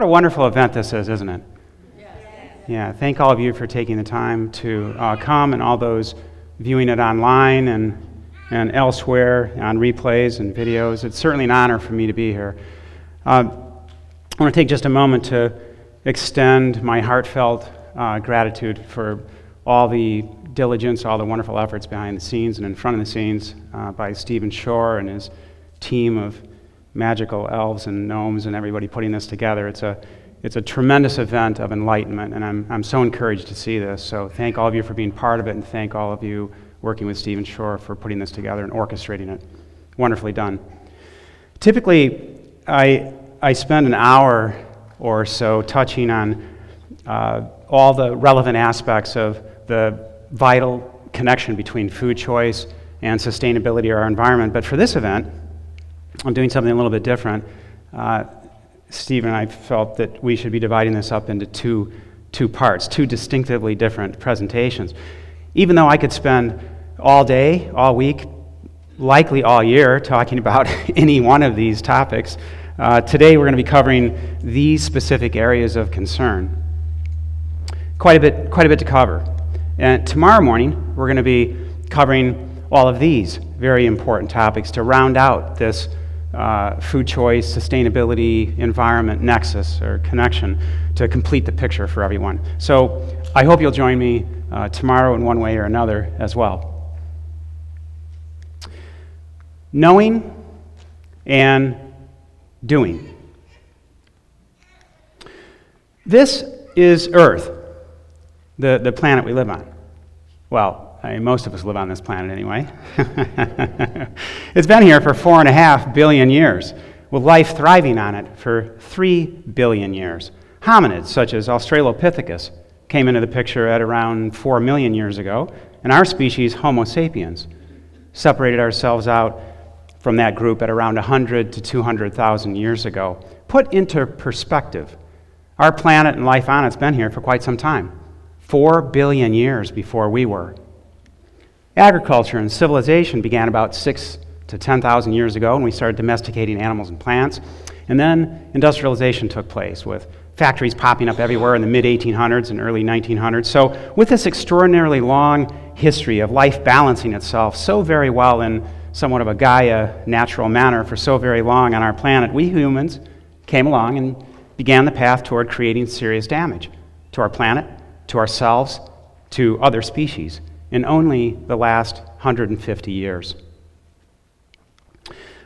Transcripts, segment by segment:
What a wonderful event this is, isn't it? Yeah, thank all of you for taking the time to uh, come and all those viewing it online and, and elsewhere on replays and videos. It's certainly an honor for me to be here. Uh, I want to take just a moment to extend my heartfelt uh, gratitude for all the diligence, all the wonderful efforts behind the scenes and in front of the scenes uh, by Stephen Shore and his team of magical elves and gnomes and everybody putting this together. It's a, it's a tremendous event of enlightenment, and I'm, I'm so encouraged to see this. So thank all of you for being part of it, and thank all of you working with Stephen Shore for putting this together and orchestrating it. Wonderfully done. Typically, I, I spend an hour or so touching on uh, all the relevant aspects of the vital connection between food choice and sustainability of our environment. But for this event, I'm doing something a little bit different. Uh, Steve and I felt that we should be dividing this up into two, two parts, two distinctively different presentations. Even though I could spend all day, all week, likely all year talking about any one of these topics, uh, today we're going to be covering these specific areas of concern. Quite a bit, quite a bit to cover. And tomorrow morning, we're going to be covering all of these very important topics to round out this uh, food choice, sustainability, environment nexus or connection to complete the picture for everyone. So I hope you'll join me uh, tomorrow in one way or another as well. Knowing and doing. This is Earth, the, the planet we live on. Well, I mean, most of us live on this planet anyway. it's been here for four and a half billion years, with life thriving on it for three billion years. Hominids, such as Australopithecus, came into the picture at around four million years ago, and our species, Homo sapiens, separated ourselves out from that group at around 100 to 200,000 years ago. Put into perspective, our planet and life on it's been here for quite some time. Four billion years before we were. Agriculture and civilization began about six to 10,000 years ago when we started domesticating animals and plants. And then industrialization took place with factories popping up everywhere in the mid 1800s and early 1900s. So, with this extraordinarily long history of life balancing itself so very well in somewhat of a Gaia natural manner for so very long on our planet, we humans came along and began the path toward creating serious damage to our planet, to ourselves, to other species in only the last 150 years.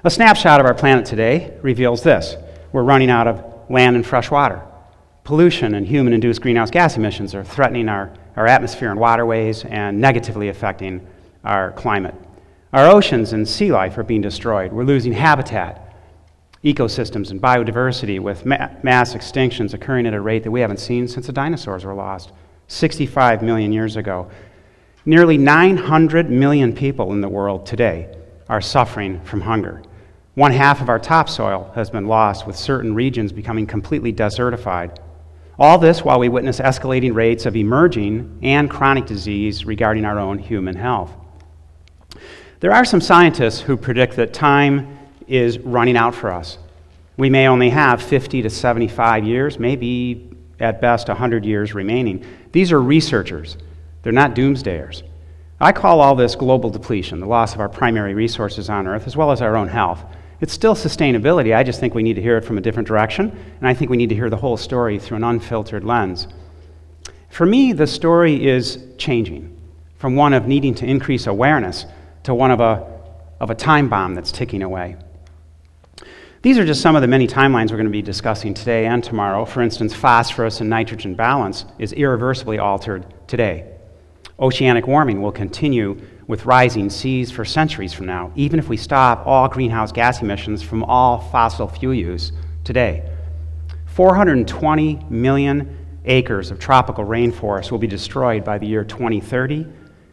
A snapshot of our planet today reveals this we're running out of land and fresh water. Pollution and human induced greenhouse gas emissions are threatening our, our atmosphere and waterways and negatively affecting our climate. Our oceans and sea life are being destroyed. We're losing habitat, ecosystems, and biodiversity with ma mass extinctions occurring at a rate that we haven't seen since the dinosaurs were lost 65 million years ago. Nearly 900 million people in the world today are suffering from hunger. One half of our topsoil has been lost, with certain regions becoming completely desertified. All this while we witness escalating rates of emerging and chronic disease regarding our own human health. There are some scientists who predict that time is running out for us. We may only have 50 to 75 years, maybe at best 100 years remaining. These are researchers they're not doomsdayers. I call all this global depletion, the loss of our primary resources on Earth, as well as our own health. It's still sustainability. I just think we need to hear it from a different direction, and I think we need to hear the whole story through an unfiltered lens. For me, the story is changing from one of needing to increase awareness to one of a, of a time bomb that's ticking away. These are just some of the many timelines we're going to be discussing today and tomorrow. For instance, phosphorus and nitrogen balance is irreversibly altered today. Oceanic warming will continue with rising seas for centuries from now, even if we stop all greenhouse gas emissions from all fossil fuel use today. 420 million acres of tropical rainforest will be destroyed by the year 2030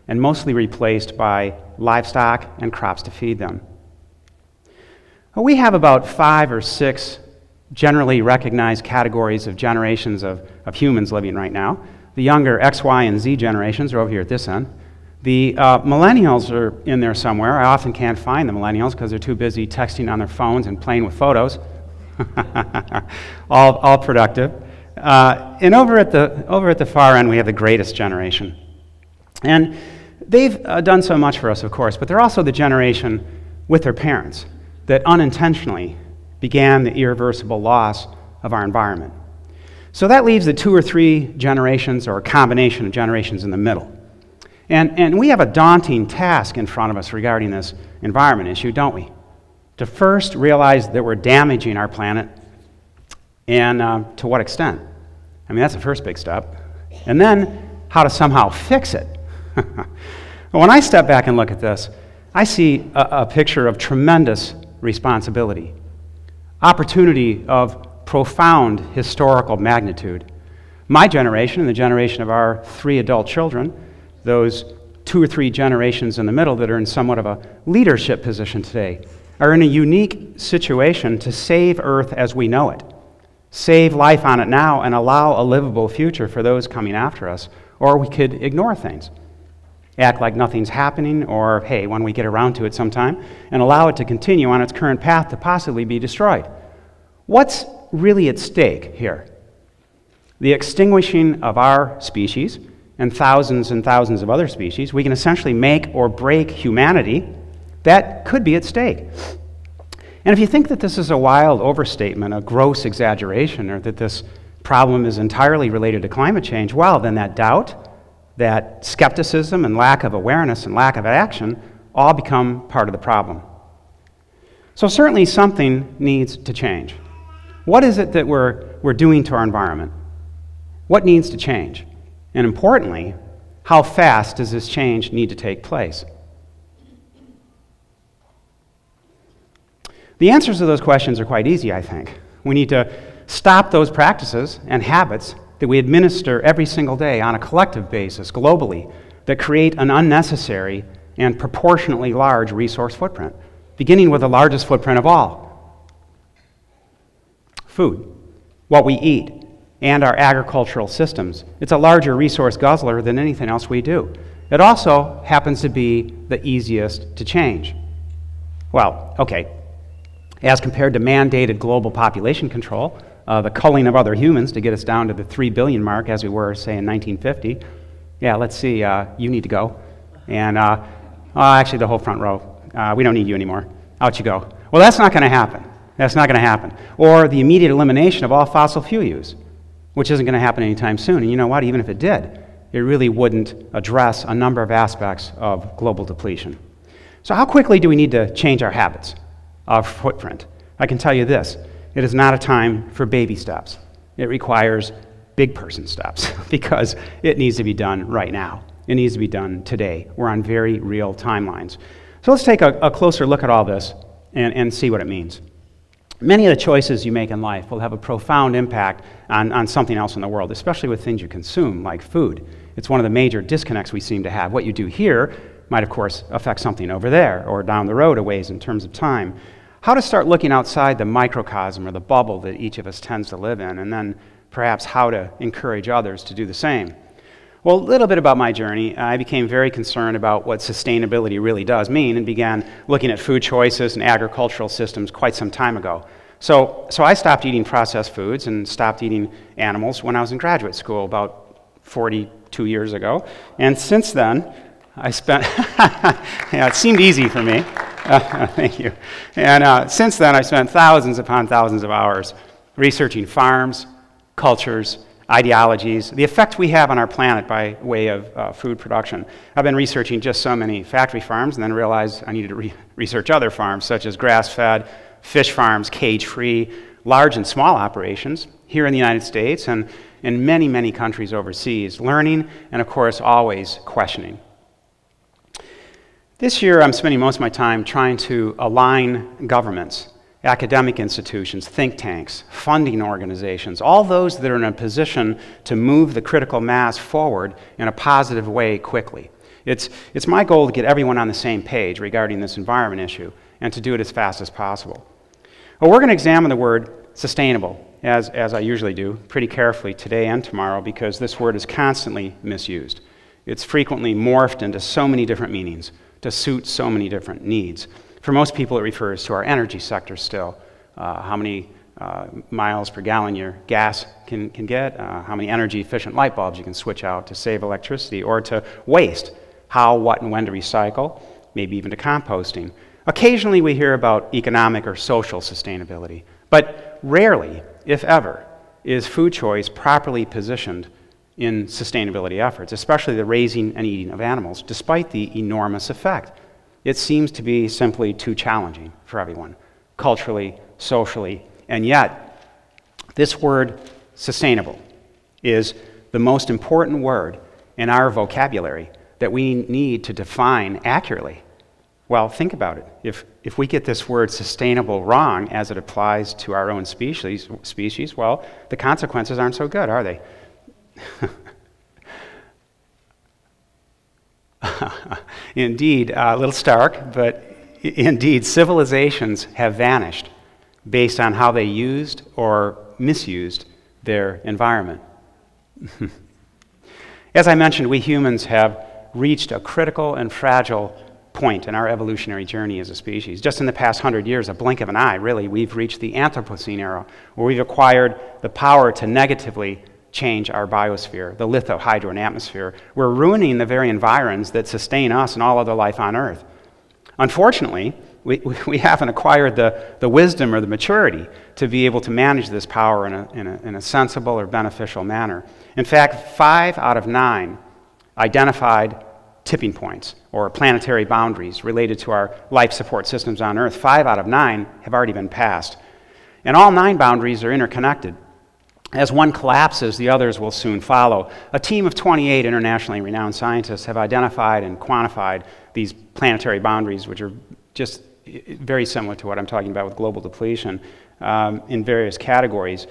and mostly replaced by livestock and crops to feed them. We have about five or six generally recognized categories of generations of, of humans living right now. The younger X, Y, and Z generations are over here at this end. The uh, millennials are in there somewhere. I often can't find the millennials because they're too busy texting on their phones and playing with photos. all, all productive. Uh, and over at, the, over at the far end, we have the greatest generation. And they've uh, done so much for us, of course, but they're also the generation with their parents that unintentionally began the irreversible loss of our environment. So that leaves the two or three generations or a combination of generations in the middle. And, and we have a daunting task in front of us regarding this environment issue, don't we? To first realize that we're damaging our planet and uh, to what extent. I mean, that's the first big step. And then how to somehow fix it. when I step back and look at this, I see a, a picture of tremendous responsibility, opportunity of profound historical magnitude. My generation and the generation of our three adult children those two or three generations in the middle that are in somewhat of a leadership position today are in a unique situation to save Earth as we know it, save life on it now, and allow a livable future for those coming after us. Or we could ignore things, act like nothing's happening, or hey, when we get around to it sometime, and allow it to continue on its current path to possibly be destroyed. What's really at stake here? The extinguishing of our species and thousands and thousands of other species, we can essentially make or break humanity, that could be at stake. And if you think that this is a wild overstatement, a gross exaggeration, or that this problem is entirely related to climate change, well, then that doubt, that skepticism, and lack of awareness and lack of action all become part of the problem. So, certainly something needs to change. What is it that we're, we're doing to our environment? What needs to change? And importantly, how fast does this change need to take place? The answers to those questions are quite easy, I think. We need to stop those practices and habits that we administer every single day on a collective basis globally that create an unnecessary and proportionately large resource footprint, beginning with the largest footprint of all food, what we eat, and our agricultural systems. It's a larger resource guzzler than anything else we do. It also happens to be the easiest to change. Well, okay, as compared to mandated global population control, uh, the culling of other humans to get us down to the 3 billion mark as we were, say, in 1950. Yeah, let's see, uh, you need to go. And uh, oh, actually, the whole front row, uh, we don't need you anymore. Out you go. Well, that's not going to happen. That's not going to happen. Or the immediate elimination of all fossil fuel use which isn't going to happen anytime soon. And you know what? Even if it did, it really wouldn't address a number of aspects of global depletion. So, how quickly do we need to change our habits, our footprint? I can tell you this it is not a time for baby steps. It requires big person steps because it needs to be done right now. It needs to be done today. We're on very real timelines. So, let's take a, a closer look at all this and, and see what it means. Many of the choices you make in life will have a profound impact on, on something else in the world, especially with things you consume, like food. It's one of the major disconnects we seem to have. What you do here might, of course, affect something over there or down the road a ways in terms of time. How to start looking outside the microcosm or the bubble that each of us tends to live in, and then perhaps how to encourage others to do the same. Well, a little bit about my journey. I became very concerned about what sustainability really does mean and began looking at food choices and agricultural systems quite some time ago. So, so I stopped eating processed foods and stopped eating animals when I was in graduate school about 42 years ago. And since then, I spent, yeah, it seemed easy for me. Uh, thank you. And uh, since then, I spent thousands upon thousands of hours researching farms, cultures, ideologies, the effect we have on our planet by way of uh, food production. I've been researching just so many factory farms and then realized I needed to re- research other farms, such as grass fed, fish farms, cage free, large and small operations here in the United States and in many, many countries overseas, learning and, of course, always questioning. This year, I'm spending most of my time trying to align governments, academic institutions, think tanks, funding organizations, all those that are in a position to move the critical mass forward in a positive way quickly. It's, it's my goal to get everyone on the same page regarding this environment issue and to do it as fast as possible. Well, we're going to examine the word sustainable, as, as I usually do, pretty carefully today and tomorrow because this word is constantly misused. It's frequently morphed into so many different meanings to suit so many different needs. For most people, it refers to our energy sector still. Uh, how many uh, miles per gallon your gas can, can get, uh, how many energy efficient light bulbs you can switch out to save electricity, or to waste, how, what, and when to recycle, maybe even to composting. Occasionally we hear about economic or social sustainability, but rarely, if ever, is food choice properly positioned in sustainability efforts, especially the raising and eating of animals, despite the enormous effect. It seems to be simply too challenging for everyone, culturally, socially, and yet, this word sustainable is the most important word in our vocabulary that we need to define accurately. Well, think about it. If, if we get this word sustainable wrong as it applies to our own species, species well, the consequences aren't so good, are they? indeed, uh, a little stark, but indeed, civilizations have vanished based on how they used or misused their environment. As I mentioned, we humans have reached a critical and fragile point in our evolutionary journey as a species. Just in the past hundred years, a blink of an eye, really, we've reached the Anthropocene era, where we've acquired the power to negatively change our biosphere, the litho, hydro, and atmosphere. We're ruining the very environs that sustain us and all other life on Earth. Unfortunately, we, we haven't acquired the, the wisdom or the maturity to be able to manage this power in a, in, a, in a sensible or beneficial manner. In fact, five out of nine identified tipping points or planetary boundaries related to our life support systems on Earth, five out of nine have already been passed. And all nine boundaries are interconnected. As one collapses, the others will soon follow. A team of 28 internationally renowned scientists have identified and quantified these planetary boundaries, which are just very similar to what I'm talking about with global depletion um, in various categories.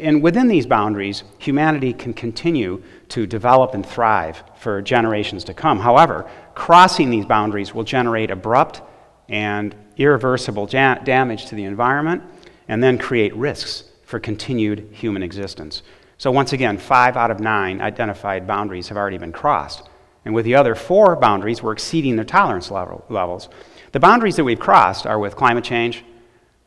And within these boundaries, humanity can continue to develop and thrive for generations to come. However, crossing these boundaries will generate abrupt and irreversible damage to the environment and then create risks for continued human existence. So, once again, five out of nine identified boundaries have already been crossed. And with the other four boundaries, we're exceeding their tolerance level, levels. The boundaries that we've crossed are with climate change,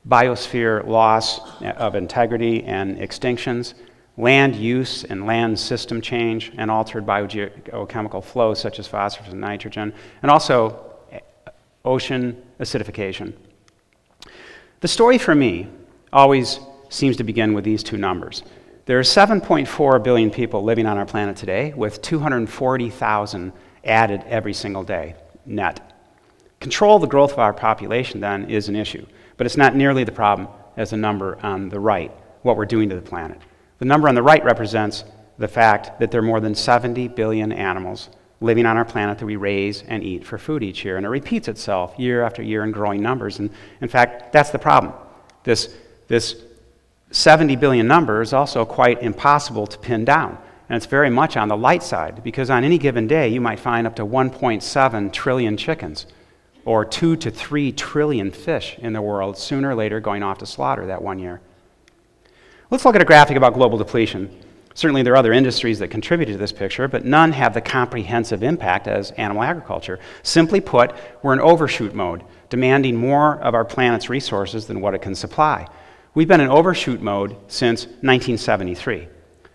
biosphere loss of integrity and extinctions, land use and land system change, and altered biogeochemical flows such as phosphorus and nitrogen, and also ocean acidification. The story for me always seems to begin with these two numbers. There are 7.4 billion people living on our planet today, with 240,000 added every single day, net. Control the growth of our population, then, is an issue, but it's not nearly the problem as the number on the right, what we're doing to the planet. The number on the right represents the fact that there are more than 70 billion animals living on our planet that we raise and eat for food each year, and it repeats itself year after year in growing numbers. And in fact, that's the problem. This, this 70 billion number is also quite impossible to pin down. And it's very much on the light side because on any given day you might find up to 1.7 trillion chickens or two to three trillion fish in the world sooner or later going off to slaughter that one year. Let's look at a graphic about global depletion. Certainly, there are other industries that contributed to this picture, but none have the comprehensive impact as animal agriculture. Simply put, we're in overshoot mode, demanding more of our planet's resources than what it can supply. We've been in overshoot mode since 1973.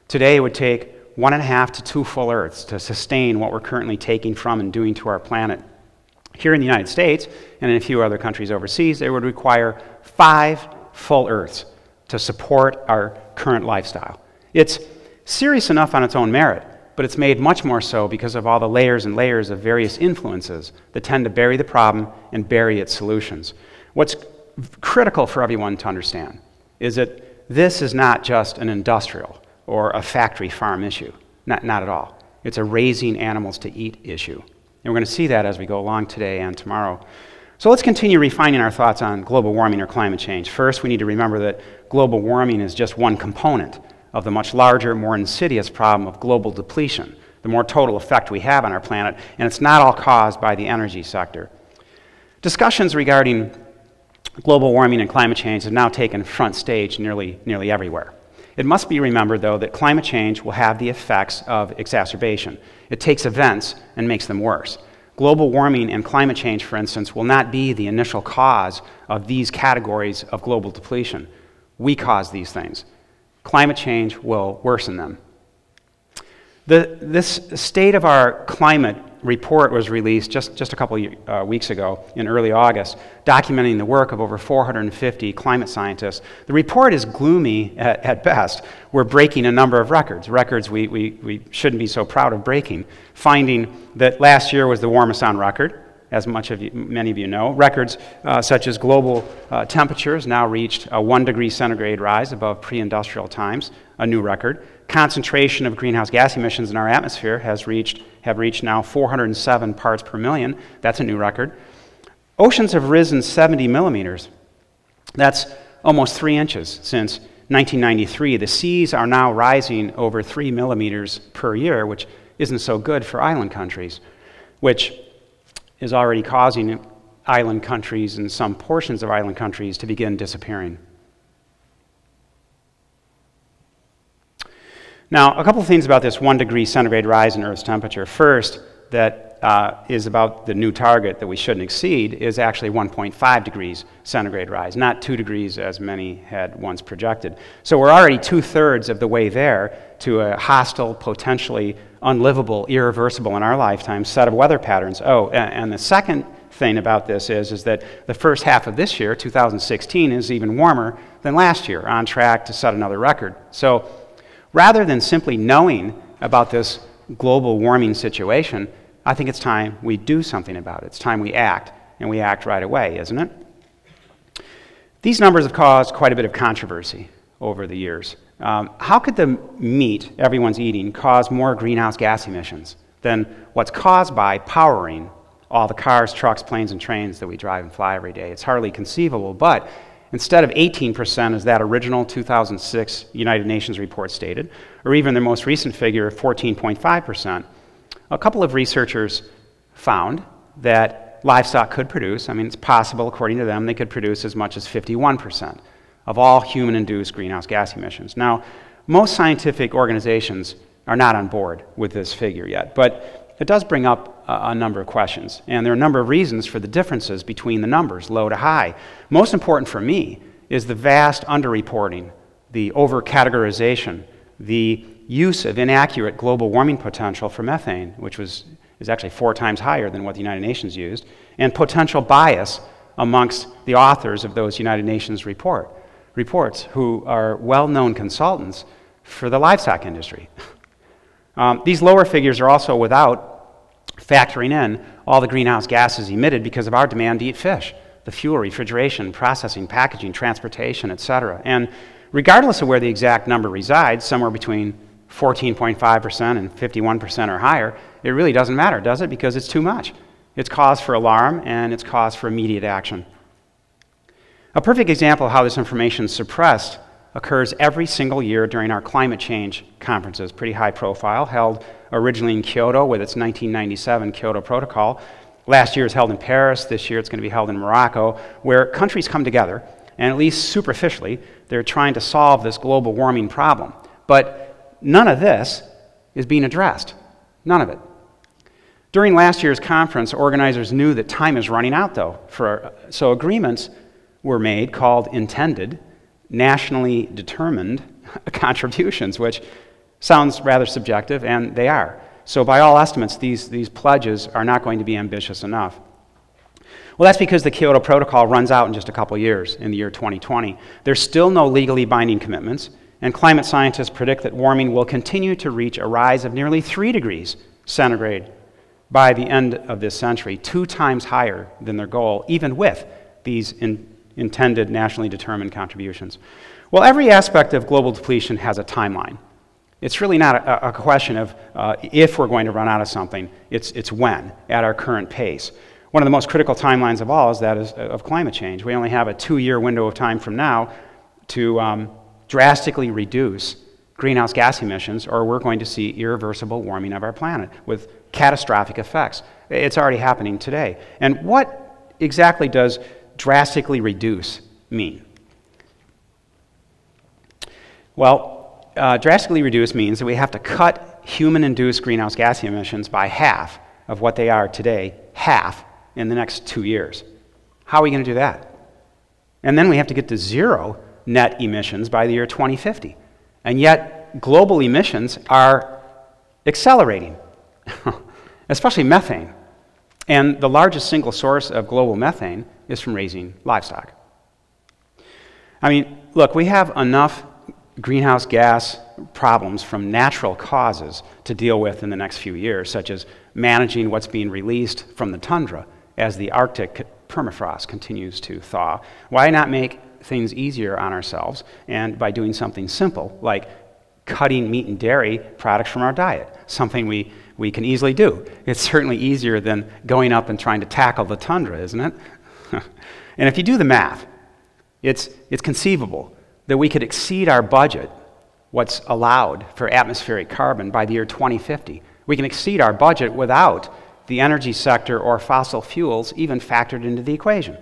Today, it would take one and a half to two full Earths to sustain what we're currently taking from and doing to our planet. Here in the United States and in a few other countries overseas, it would require five full Earths to support our current lifestyle. It's serious enough on its own merit, but it's made much more so because of all the layers and layers of various influences that tend to bury the problem and bury its solutions. What's critical for everyone to understand is that this is not just an industrial or a factory farm issue. Not, not at all. It's a raising animals to eat issue. And we're going to see that as we go along today and tomorrow. So let's continue refining our thoughts on global warming or climate change. First, we need to remember that global warming is just one component of the much larger, more insidious problem of global depletion, the more total effect we have on our planet, and it's not all caused by the energy sector. Discussions regarding global warming and climate change have now taken front stage nearly, nearly everywhere. It must be remembered, though, that climate change will have the effects of exacerbation. It takes events and makes them worse. Global warming and climate change, for instance, will not be the initial cause of these categories of global depletion. We cause these things. Climate change will worsen them. The, this state of our climate report was released just, just a couple uh, weeks ago in early August, documenting the work of over 450 climate scientists. The report is gloomy at, at best. We're breaking a number of records, records we, we, we shouldn't be so proud of breaking, finding that last year was the warmest on record as much of you, many of you know. Records uh, such as global uh, temperatures now reached a one degree centigrade rise above pre-industrial times, a new record. Concentration of greenhouse gas emissions in our atmosphere has reached, have reached now 407 parts per million. That's a new record. Oceans have risen 70 millimeters. That's almost three inches since 1993. The seas are now rising over three millimeters per year, which isn't so good for island countries, which is already causing island countries and some portions of island countries to begin disappearing. Now, a couple of things about this one degree centigrade rise in Earth's temperature. First, that uh, is about the new target that we shouldn't exceed is actually 1.5 degrees centigrade rise, not 2 degrees as many had once projected. So we're already two thirds of the way there to a hostile, potentially unlivable, irreversible in our lifetime set of weather patterns. Oh, and, and the second thing about this is, is that the first half of this year, 2016, is even warmer than last year, on track to set another record. So rather than simply knowing about this global warming situation, I think it's time we do something about it. It's time we act, and we act right away, isn't it? These numbers have caused quite a bit of controversy over the years. Um, how could the meat everyone's eating cause more greenhouse gas emissions than what's caused by powering all the cars, trucks, planes, and trains that we drive and fly every day? It's hardly conceivable, but instead of 18%, as that original 2006 United Nations report stated, or even the most recent figure of 14.5%, a couple of researchers found that livestock could produce, I mean, it's possible, according to them, they could produce as much as 51% of all human induced greenhouse gas emissions. Now, most scientific organizations are not on board with this figure yet, but it does bring up a, number of questions. And there are a number of reasons for the differences between the numbers, low to high. Most important for me is the vast underreporting, the overcategorization, the use of inaccurate global warming potential for methane, which was, is actually four times higher than what the United Nations used, and potential bias amongst the authors of those United Nations report reports who are well known consultants for the livestock industry. um, these lower figures are also without factoring in all the greenhouse gases emitted because of our demand to eat fish the fuel, refrigeration, processing, packaging, transportation, etc. And regardless of where the exact number resides, somewhere between 14.5% and 51% or higher, it really doesn't matter, does it? Because it's too much. It's cause for alarm and it's cause for immediate action. A perfect example of how this information is suppressed occurs every single year during our climate change conferences, pretty high profile, held originally in Kyoto with its 1997 Kyoto Protocol. Last year was held in Paris, this year it's going to be held in Morocco, where countries come together, and at least superficially, they're trying to solve this global warming problem. But none of this is being addressed. None of it. During last year's conference, organizers knew that time is running out, though, for, so agreements were made called intended, nationally determined contributions, which sounds rather subjective, and they are. So, by all estimates, these, these pledges are not going to be ambitious enough. Well, that's because the Kyoto Protocol runs out in just a couple years, in the year 2020. There's still no legally binding commitments, and climate scientists predict that warming will continue to reach a rise of nearly 3 degrees centigrade by the end of this century, two times higher than their goal, even with these in, intended nationally determined contributions. Well, every aspect of global depletion has a timeline. It's really not a, a question of uh, if we're going to run out of something, it's, it's when, at our current pace. One of the most critical timelines of all is that is, of climate change. We only have a two year window of time from now to um, drastically reduce greenhouse gas emissions, or we're going to see irreversible warming of our planet with catastrophic effects. It's already happening today. And what exactly does drastically reduce mean? Well, uh, drastically reduce means that we have to cut human induced greenhouse gas emissions by half of what they are today, half in the next two years. How are we going to do that? And then we have to get to zero net emissions by the year 2050. And yet, global emissions are accelerating, especially methane. And the largest single source of global methane is from raising livestock. I mean, look, we have enough greenhouse gas problems from natural causes to deal with in the next few years, such as managing what's being released from the tundra as the Arctic permafrost continues to thaw. Why not make things easier on ourselves and by doing something simple like cutting meat and dairy products from our diet, something we, we can easily do. It's certainly easier than going up and trying to tackle the tundra, isn't it? and if you do the math, it's, it's conceivable that we could exceed our budget, what's allowed for atmospheric carbon, by the year 2050. We can exceed our budget without the energy sector or fossil fuels even factored into the equation,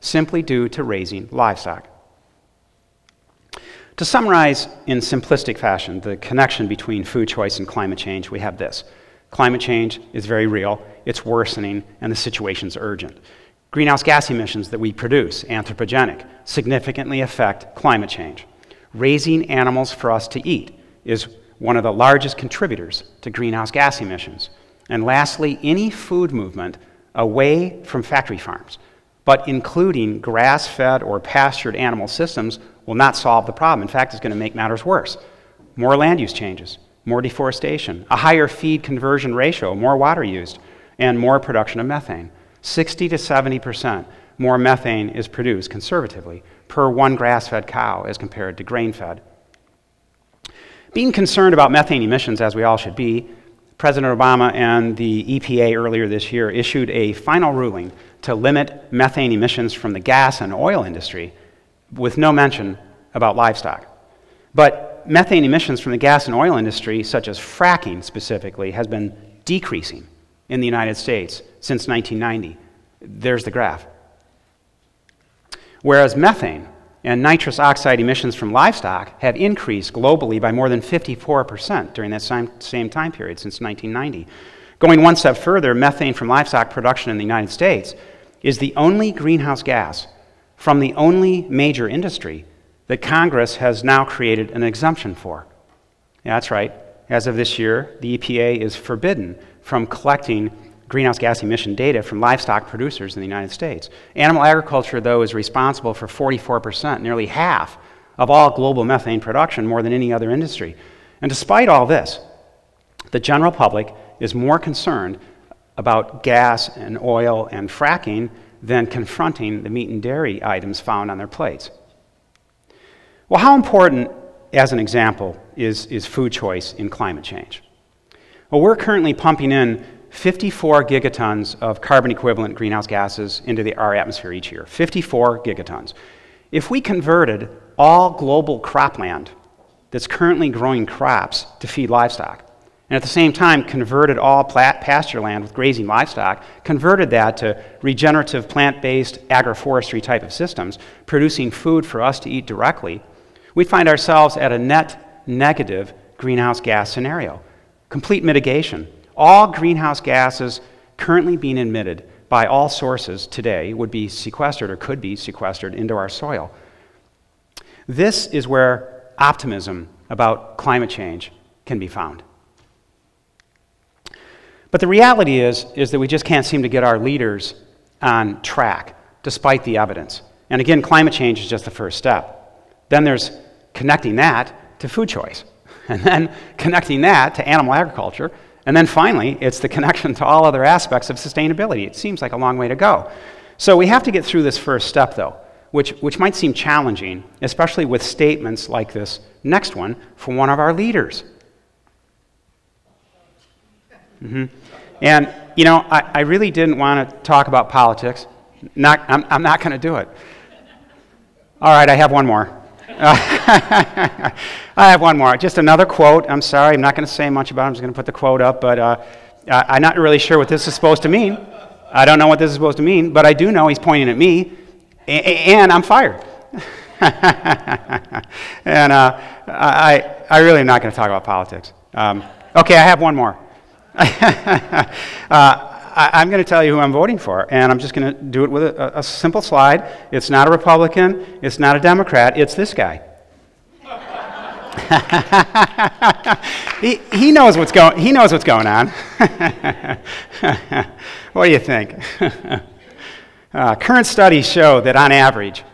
simply due to raising livestock. To summarize in simplistic fashion the connection between food choice and climate change, we have this. Climate change is very real, it's worsening, and the situation's urgent. Greenhouse gas emissions that we produce, anthropogenic, significantly affect climate change. Raising animals for us to eat is one of the largest contributors to greenhouse gas emissions. And lastly, any food movement away from factory farms, but including grass fed or pastured animal systems, will not solve the problem. In fact, it's going to make matters worse. More land use changes, more deforestation, a higher feed conversion ratio, more water used, and more production of methane. 60 to 70% more methane is produced conservatively per one grass fed cow as compared to grain fed. Being concerned about methane emissions, as we all should be, President Obama and the EPA earlier this year issued a final ruling to limit methane emissions from the gas and oil industry with no mention about livestock. But methane emissions from the gas and oil industry, such as fracking specifically, has been decreasing in the United States since 1990. There's the graph. Whereas methane, and nitrous oxide emissions from livestock have increased globally by more than 54% during that same, time period since 1990. Going one step further, methane from livestock production in the United States is the only greenhouse gas from the only major industry that Congress has now created an exemption for. Yeah, that's right. As of this year, the EPA is forbidden from collecting greenhouse gas emission data from livestock producers in the United States. Animal agriculture, though, is responsible for 44%, nearly half of all global methane production, more than any other industry. And despite all this, the general public is more concerned about gas and oil and fracking than confronting the meat and dairy items found on their plates. Well, how important, as an example, is, is food choice in climate change? Well, we're currently pumping in 54 gigatons of carbon equivalent greenhouse gases into the, our atmosphere each year. 54 gigatons. If we converted all global cropland that's currently growing crops to feed livestock, and at the same time converted all pasture land with grazing livestock, converted that to regenerative plant based agroforestry type of systems, producing food for us to eat directly, we find ourselves at a net negative greenhouse gas scenario. Complete mitigation all greenhouse gases currently being emitted by all sources today would be sequestered or could be sequestered into our soil. This is where optimism about climate change can be found. But the reality is, is that we just can't seem to get our leaders on track despite the evidence. And again, climate change is just the first step. Then there's connecting that to food choice, and then connecting that to animal agriculture, and then finally, it's the connection to all other aspects of sustainability. It seems like a long way to go. So we have to get through this first step, though, which, which might seem challenging, especially with statements like this next one from one of our leaders. Mm-hmm. And, you know, I, I really didn't want to talk about politics. Not, I'm, I'm not going to do it. All right, I have one more. I have one more. Just another quote. I'm sorry, I'm not going to say much about it. I'm just going to put the quote up, but uh, I'm not really sure what this is supposed to mean. I don't know what this is supposed to mean, but I do know he's pointing at me, and I'm fired. and uh, I, I really am not going to talk about politics. Um, okay, I have one more. uh, I, am going to tell you who I'm voting for, and I'm just going to do it with a, a simple slide. It's not a Republican, it's not a Democrat, it's this guy. he, he, knows what's going, he knows what's going on. what do you think? uh, current studies show that on average,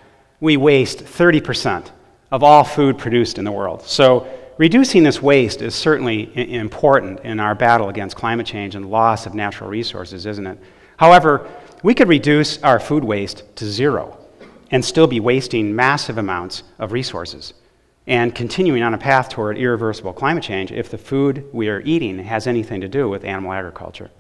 we waste 30% of all food produced in the world. So reducing this waste is certainly important in our battle against climate change and loss of natural resources, isn't it? However, we could reduce our food waste to zero and still be wasting massive amounts of resources and continuing on a path toward irreversible climate change if the food we are eating has anything to do with animal agriculture.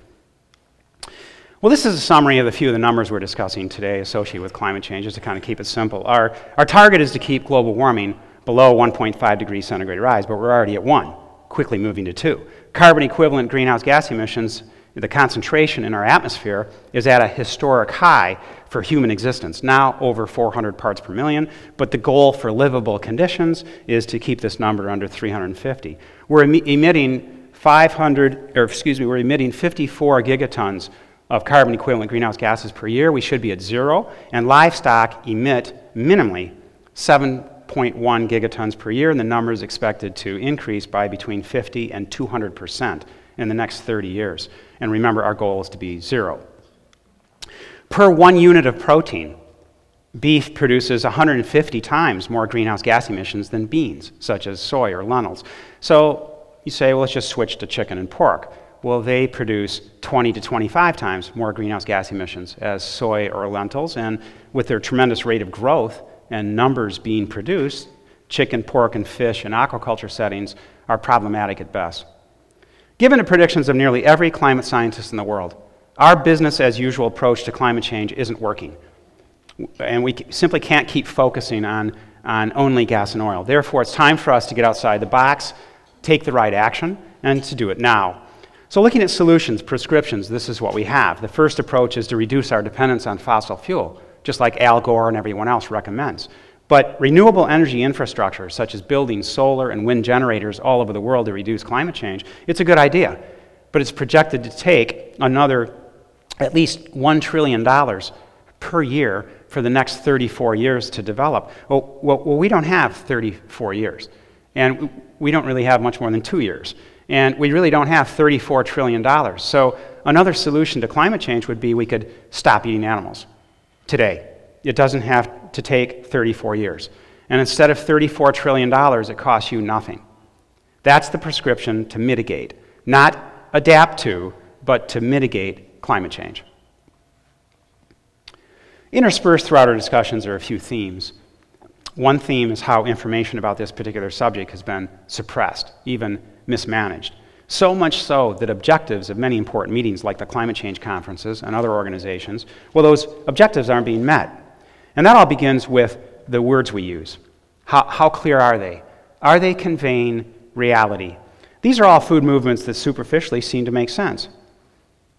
Well, this is a summary of a few of the numbers we're discussing today associated with climate change, just to kind of keep it simple. Our, our target is to keep global warming below 1.5 degrees centigrade rise, but we're already at 1, quickly moving to 2. Carbon equivalent greenhouse gas emissions, the concentration in our atmosphere, is at a historic high for human existence, now over 400 parts per million, but the goal for livable conditions is to keep this number under 350. We're em- emitting 500, or excuse me, we're emitting 54 gigatons of carbon equivalent greenhouse gases per year. We should be at zero, and livestock emit minimally 7 0.1 gigatons per year, and the number is expected to increase by between 50 and 200 percent in the next 30 years. And remember, our goal is to be zero. Per one unit of protein, beef produces 150 times more greenhouse gas emissions than beans, such as soy or lentils. So you say, well, let's just switch to chicken and pork. Well, they produce 20 to 25 times more greenhouse gas emissions as soy or lentils, and with their tremendous rate of growth, and numbers being produced, chicken, pork, and fish in aquaculture settings are problematic at best. Given the predictions of nearly every climate scientist in the world, our business as usual approach to climate change isn't working. And we simply can't keep focusing on, on only gas and oil. Therefore, it's time for us to get outside the box, take the right action, and to do it now. So, looking at solutions, prescriptions, this is what we have. The first approach is to reduce our dependence on fossil fuel just like Al Gore and everyone else recommends. But renewable energy infrastructure, such as building solar and wind generators all over the world to reduce climate change, it's a good idea. But it's projected to take another at least $1 trillion per year for the next 34 years to develop. Well, well, we don't have 34 years. And we don't really have much more than two years. And we really don't have $34 trillion. So another solution to climate change would be we could stop eating animals today. It doesn't have to take 34 years. And instead of $34 trillion, it costs you nothing. That's the prescription to mitigate, not adapt to, but to mitigate climate change. Interspersed throughout our discussions are a few themes. One theme is how information about this particular subject has been suppressed, even mismanaged. So much so that objectives of many important meetings, like the climate change conferences and other organizations, well, those objectives aren't being met. And that all begins with the words we use. How, how clear are they? Are they conveying reality? These are all food movements that superficially seem to make sense.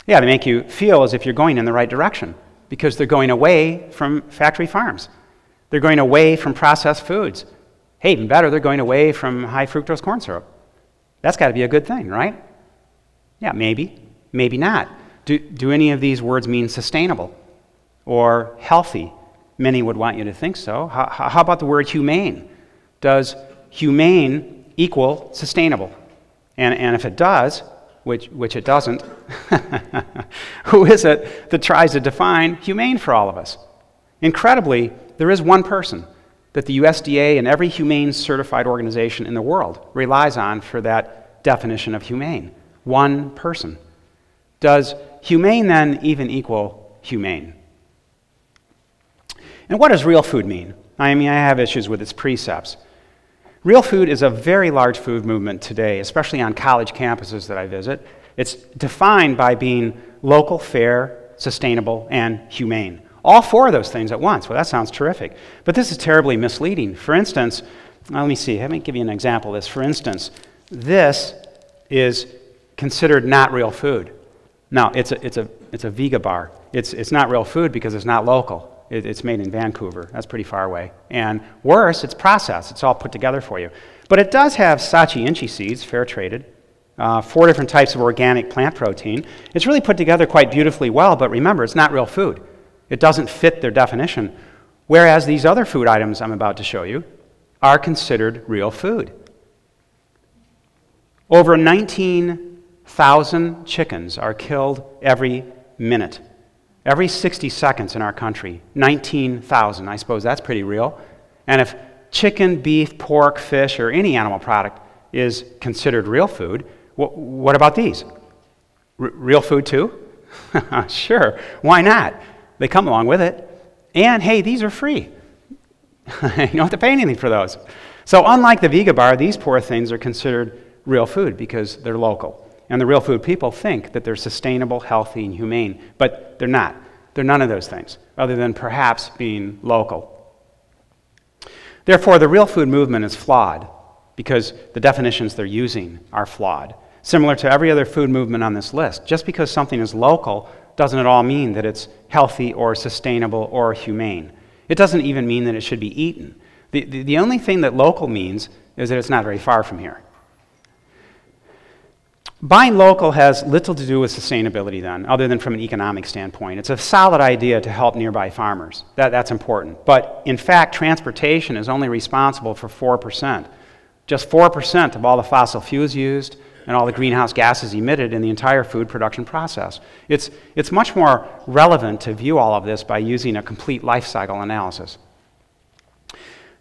Yeah, they make you feel as if you're going in the right direction because they're going away from factory farms. They're going away from processed foods. Hey, even better, they're going away from high fructose corn syrup. That's got to be a good thing, right? Yeah, maybe, maybe not. Do, do any of these words mean sustainable or healthy? Many would want you to think so. How, how about the word humane? Does humane equal sustainable? And, and if it does, which, which it doesn't, who is it that tries to define humane for all of us? Incredibly, there is one person that the USDA and every humane certified organization in the world relies on for that definition of humane. One person. Does humane then even equal humane? And what does real food mean? I mean, I have issues with its precepts. Real food is a very large food movement today, especially on college campuses that I visit. It's defined by being local, fair, sustainable, and humane. All four of those things at once. Well, that sounds terrific. But this is terribly misleading. For instance, let me see, let me give you an example of this. For instance, this is considered not real food. Now, it's a, it's a, it's a Vega bar. It's, it's not real food because it's not local. It, it's made in Vancouver. That's pretty far away. And worse, it's processed. It's all put together for you. But it does have Sacha Inchi seeds, fair traded, uh, four different types of organic plant protein. It's really put together quite beautifully well, but remember, it's not real food. It doesn't fit their definition. Whereas these other food items I'm about to show you are considered real food. Over 19,000 chickens are killed every minute. Every 60 seconds in our country, 19,000. I suppose that's pretty real. And if chicken, beef, pork, fish, or any animal product is considered real food, wh- what about these? R- real food too? sure, why not? They come along with it. And hey, these are free. you don't have to pay anything for those. So, unlike the Vega bar, these poor things are considered real food because they're local. And the real food people think that they're sustainable, healthy, and humane, but they're not. They're none of those things, other than perhaps being local. Therefore, the real food movement is flawed because the definitions they're using are flawed. Similar to every other food movement on this list, just because something is local doesn't at all mean that it's healthy or sustainable or humane. It doesn't even mean that it should be eaten. The, the, the only thing that local means is that it's not very far from here. Buying local has little to do with sustainability, then, other than from an economic standpoint. It's a solid idea to help nearby farmers. That, that's important. But in fact, transportation is only responsible for 4%. Just 4% of all the fossil fuels used and all the greenhouse gases emitted in the entire food production process. It's, it's much more relevant to view all of this by using a complete life cycle analysis.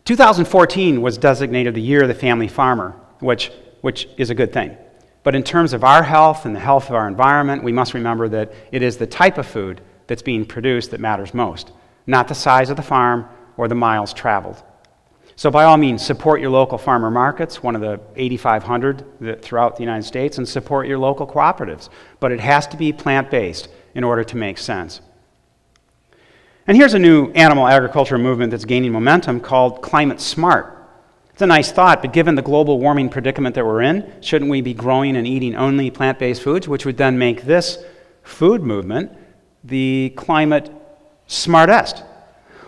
2014 was designated the year of the family farmer, which, which is a good thing. But in terms of our health and the health of our environment, we must remember that it is the type of food that's being produced that matters most, not the size of the farm or the miles traveled. So, by all means, support your local farmer markets, one of the 8,500 throughout the United States, and support your local cooperatives. But it has to be plant based in order to make sense. And here's a new animal agriculture movement that's gaining momentum called Climate Smart. It's a nice thought, but given the global warming predicament that we're in, shouldn't we be growing and eating only plant based foods, which would then make this food movement the climate smartest,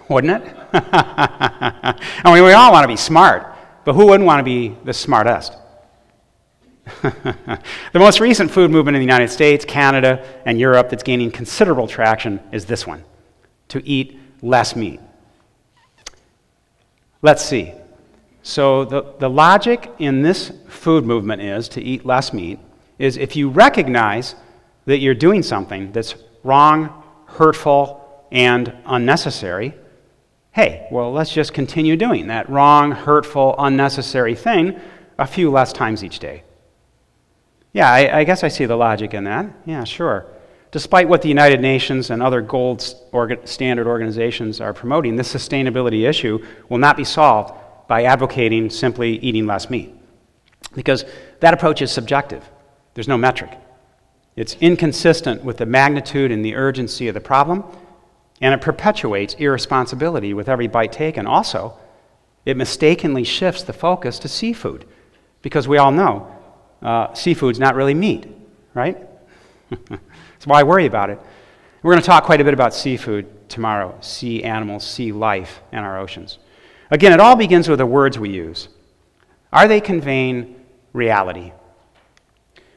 wouldn't it? I mean, we all want to be smart, but who wouldn't want to be the smartest? the most recent food movement in the United States, Canada, and Europe that's gaining considerable traction is this one to eat less meat. Let's see. So, the, the logic in this food movement is to eat less meat, is if you recognize that you're doing something that's wrong, hurtful, and unnecessary, hey, well, let's just continue doing that wrong, hurtful, unnecessary thing a few less times each day. Yeah, I, I guess I see the logic in that. Yeah, sure. Despite what the United Nations and other gold standard organizations are promoting, this sustainability issue will not be solved by advocating simply eating less meat. Because that approach is subjective, there's no metric. It's inconsistent with the magnitude and the urgency of the problem, and it perpetuates irresponsibility with every bite taken. Also, it mistakenly shifts the focus to seafood, because we all know uh, seafood's not really meat, right? That's why I worry about it. We're going to talk quite a bit about seafood tomorrow sea animals, sea life, and our oceans. Again, it all begins with the words we use. Are they conveying reality?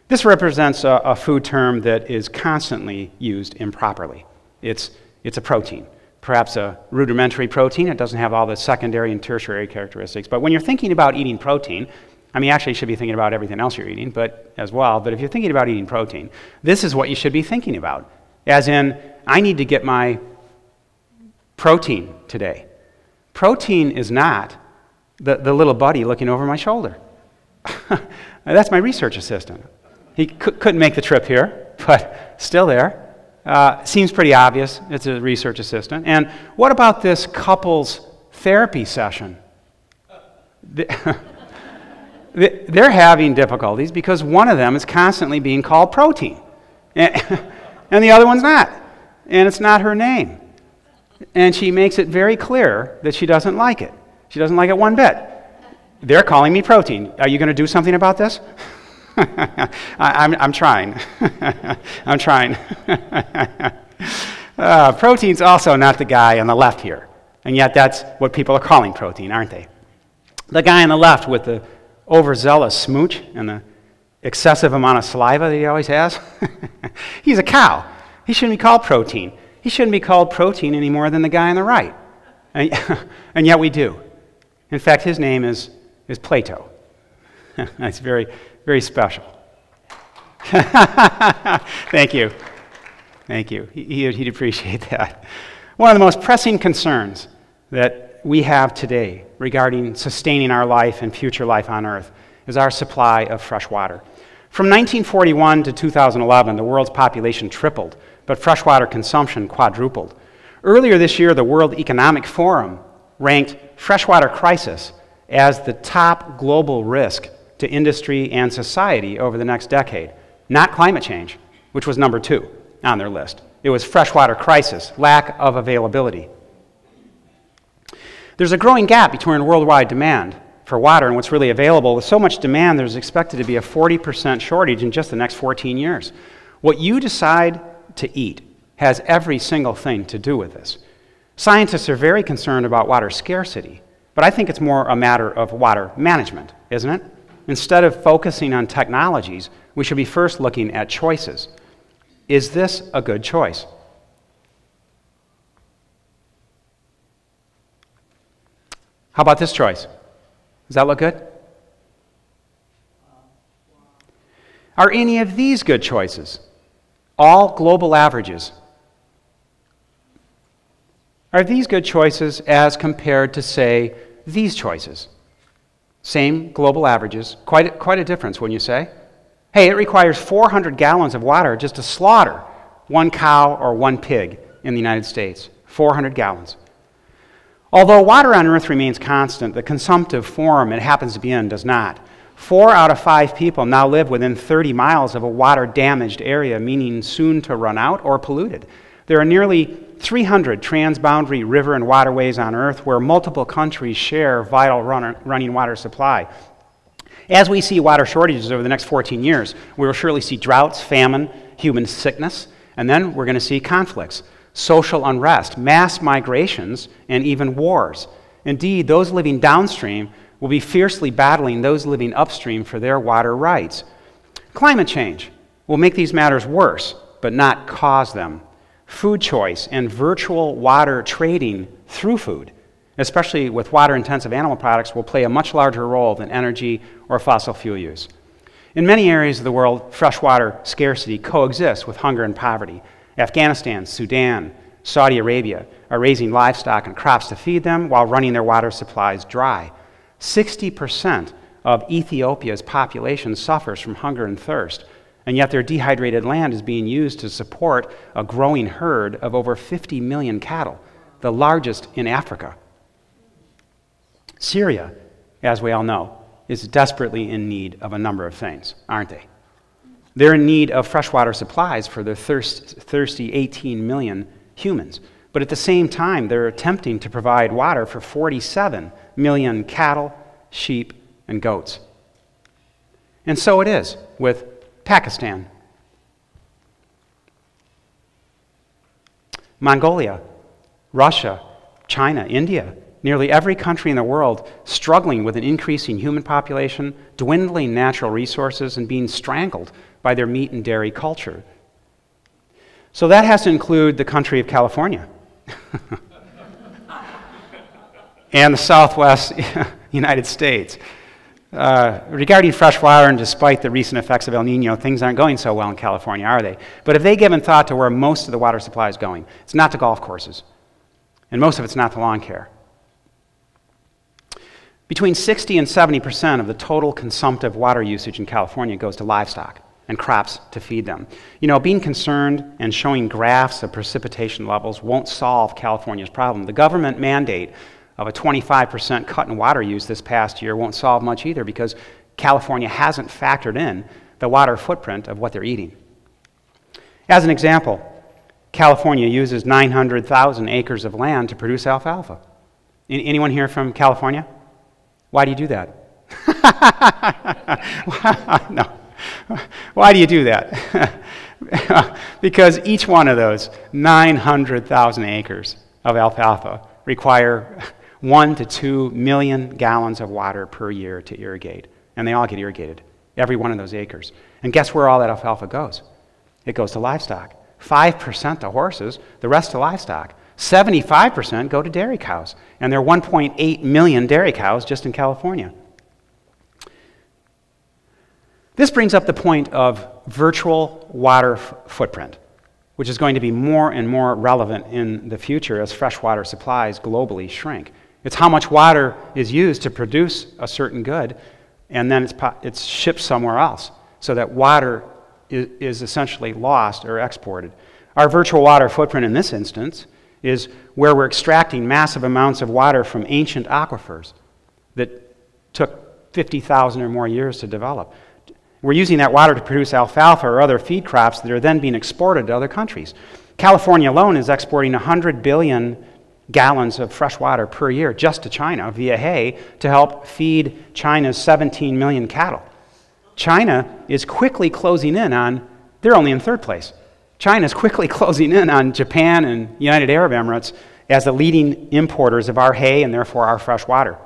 This represents a, a, food term that is constantly used improperly. It's, it's a protein, perhaps a rudimentary protein. It doesn't have all the secondary and tertiary characteristics. But when you're thinking about eating protein, I mean, actually, you should be thinking about everything else you're eating, but as well. But if you're thinking about eating protein, this is what you should be thinking about. As in, I need to get my protein today. Protein is not the, the little buddy looking over my shoulder. That's my research assistant. He couldn't make the trip here, but still there. Uh, seems pretty obvious. It's a research assistant. And what about this couple's therapy session? They're having difficulties because one of them is constantly being called protein, and the other one's not. And it's not her name. And she makes it very clear that she doesn't like it. She doesn't like it one bit. They're calling me protein. Are you going to do something about this? I, am I'm, I'm trying. I'm trying. uh, protein's also not the guy on the left here. And yet that's what people are calling protein, aren't they? The guy on the left with the overzealous smooch and the excessive amount of saliva that he always has? He's a cow. He shouldn't be called protein. He shouldn't be called protein any more than the guy on the right. And, and yet we do. In fact, his name is, is Plato. That's very, very special. Thank you. Thank you. He, he'd appreciate that. One of the most pressing concerns that we have today regarding sustaining our life and future life on Earth is our supply of fresh water. From 1941 to 2011, the world's population tripled, but freshwater consumption quadrupled. Earlier this year, the World Economic Forum ranked freshwater crisis as the top global risk to industry and society over the next decade, not climate change, which was number two on their list. It was freshwater crisis, lack of availability. There's a growing gap between worldwide demand for water and what's really available. With so much demand, there's expected to be a 40% shortage in just the next 14 years. What you decide to eat has every single thing to do with this. Scientists are very concerned about water scarcity, but I think it's more a matter of water management, isn't it? Instead of focusing on technologies, we should be first looking at choices. Is this a good choice? How about this choice? Does that look good? Are any of these good choices? All global averages. Are these good choices as compared to, say, these choices? Same global averages, quite a, quite a difference, wouldn't you say? Hey, it requires 400 gallons of water just to slaughter one cow or one pig in the United States. 400 gallons. Although water on Earth remains constant, the consumptive form it happens to be in does not. Four out of five people now live within 30 miles of a water damaged area, meaning soon to run out or polluted. There are nearly 300 transboundary river and waterways on Earth where multiple countries share vital running water supply. As we see water shortages over the next 14 years, we will surely see droughts, famine, human sickness, and then we're going to see conflicts, social unrest, mass migrations, and even wars. Indeed, those living downstream will be fiercely battling those living upstream for their water rights. Climate change will make these matters worse, but not cause them food choice, and virtual water trading through food, especially with water intensive animal products, will play a much larger role than energy or fossil fuel use. In many areas of the world, freshwater scarcity coexists with hunger and poverty. Afghanistan, Sudan, Saudi Arabia are raising livestock and crops to feed them while running their water supplies dry. 60% of Ethiopia's population suffers from hunger and thirst and yet their dehydrated land is being used to support a growing herd of over 50 million cattle, the largest in Africa. Syria, as we all know, is desperately in need of a number of things, aren't they? They're in need of freshwater supplies for their thirst, thirsty 18 million humans. But at the same time, they're attempting to provide water for 47 million cattle, sheep, and goats. And so it is with Pakistan, Mongolia, Russia, China, India, nearly every country in the world struggling with an increasing human population, dwindling natural resources, and being strangled by their meat and dairy culture. So that has to include the country of California and the southwest United States. Uh, regarding fresh water, and despite the recent effects of El Nino, things aren't going so well in California, are they? But have they given thought to where most of the water supply is going? It's not to golf courses, and most of it's not to lawn care. Between 60 and 70 percent of the total consumptive water usage in California goes to livestock and crops to feed them. You know, being concerned and showing graphs of precipitation levels won't solve California's problem. The government mandate of a 25% cut in water use this past year won't solve much either because California hasn't factored in the water footprint of what they're eating. As an example, California uses 900,000 acres of land to produce alfalfa. Anyone here from California? Why do you do that? no. Why do you do that? because each one of those 900,000 acres of alfalfa require one to two million gallons of water per year to irrigate, and they all get irrigated. every one of those acres. And guess where all that alfalfa goes? It goes to livestock. 5% to horses, the rest to livestock. 75% go to dairy cows. And there are 1.8 million dairy cows just in California. This brings up the point of virtual water footprint, which is going to be more and more relevant in the future as freshwater supplies globally shrink. It's how much water is used to produce a certain good, and then it's, it's shipped somewhere else, so that water is, is essentially lost or exported. Our virtual water footprint in this instance is where we're extracting massive amounts of water from ancient aquifers that took 50,000 or more years to develop. We're using that water to produce alfalfa or other feed crops that are then being exported to other countries. California alone is exporting 100 billion gallons of fresh water per year just to China via hay to help feed China's 17 million cattle. China is quickly closing in on, they're only in third place. China is quickly closing in on Japan and United Arab Emirates as the leading importers of our hay and therefore our fresh water.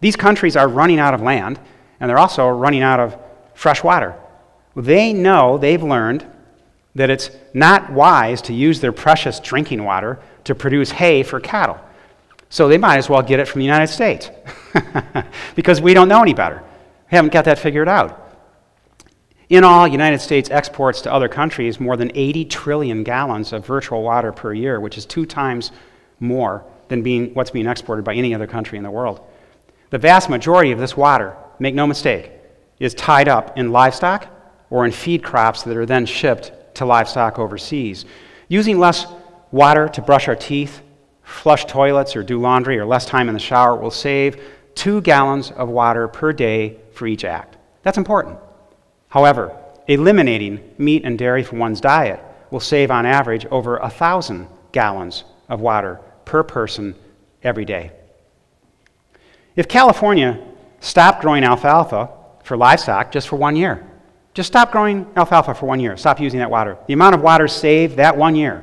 These countries are running out of land and they're also running out of fresh water. They know, they've learned, that it's not wise to use their precious drinking water to produce hay for cattle. So they might as well get it from the United States because we don't know any better. We haven't got that figured out. In all, United States exports to other countries more than 80 trillion gallons of virtual water per year, which is two times more than being, what's being exported by any other country in the world. The vast majority of this water, make no mistake, is tied up in livestock or in feed crops that are then shipped to livestock overseas. Using less water to brush our teeth, flush toilets, or do laundry, or less time in the shower will save two gallons of water per day for each act. That's important. However, eliminating meat and dairy from one's diet will save on average over a thousand gallons of water per person every day. If California stopped growing alfalfa for livestock just for one year, just stop growing alfalfa for one year. Stop using that water. The amount of water saved that one year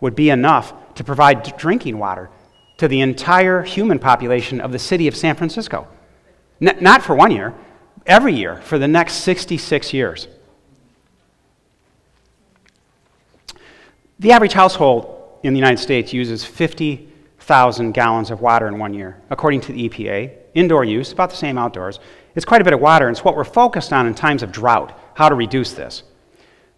would be enough to provide drinking water to the entire human population of the city of San Francisco. N- not for one year, every year for the next 66 years. The average household in the United States uses 50,000 gallons of water in one year, according to the EPA. Indoor use, about the same outdoors. It's quite a bit of water, and it's what we're focused on in times of drought, how to reduce this.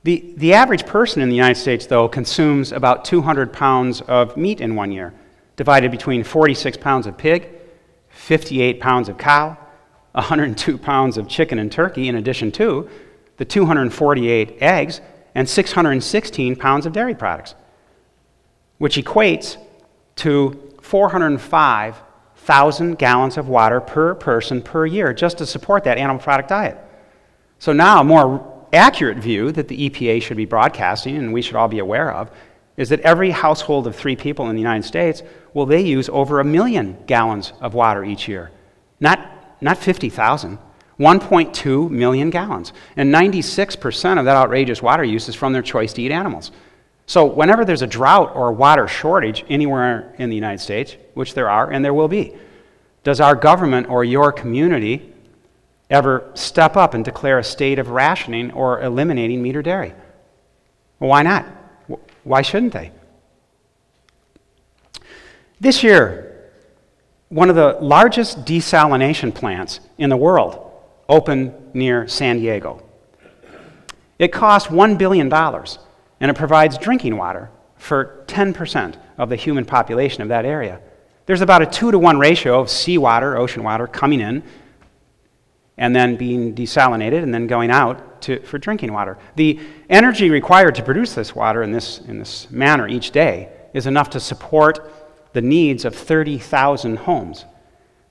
The, the average person in the United States, though, consumes about 200 pounds of meat in one year, divided between 46 pounds of pig, 58 pounds of cow, 102 pounds of chicken and turkey, in addition to the 248 eggs and 616 pounds of dairy products, which equates to 405,000 gallons of water per person per year just to support that animal product diet. So now, more accurate view that the EPA should be broadcasting and we should all be aware of is that every household of three people in the United States, well, they use over a million gallons of water each year. Not, not 50,000, 1.2 million gallons. And 96% of that outrageous water use is from their choice to eat animals. So, whenever there's a drought or a water shortage anywhere in the United States, which there are and there will be, does our government or your community ever step up and declare a state of rationing or eliminating meat or dairy? Why not? Why shouldn't they? This year, one of the largest desalination plants in the world opened near San Diego. It cost $1 billion, and it provides drinking water for 10% of the human population of that area. There's about a two to one ratio of seawater, ocean water, coming in and then being desalinated and then going out to, for drinking water. The energy required to produce this water in this, in this manner each day is enough to support the needs of 30,000 homes.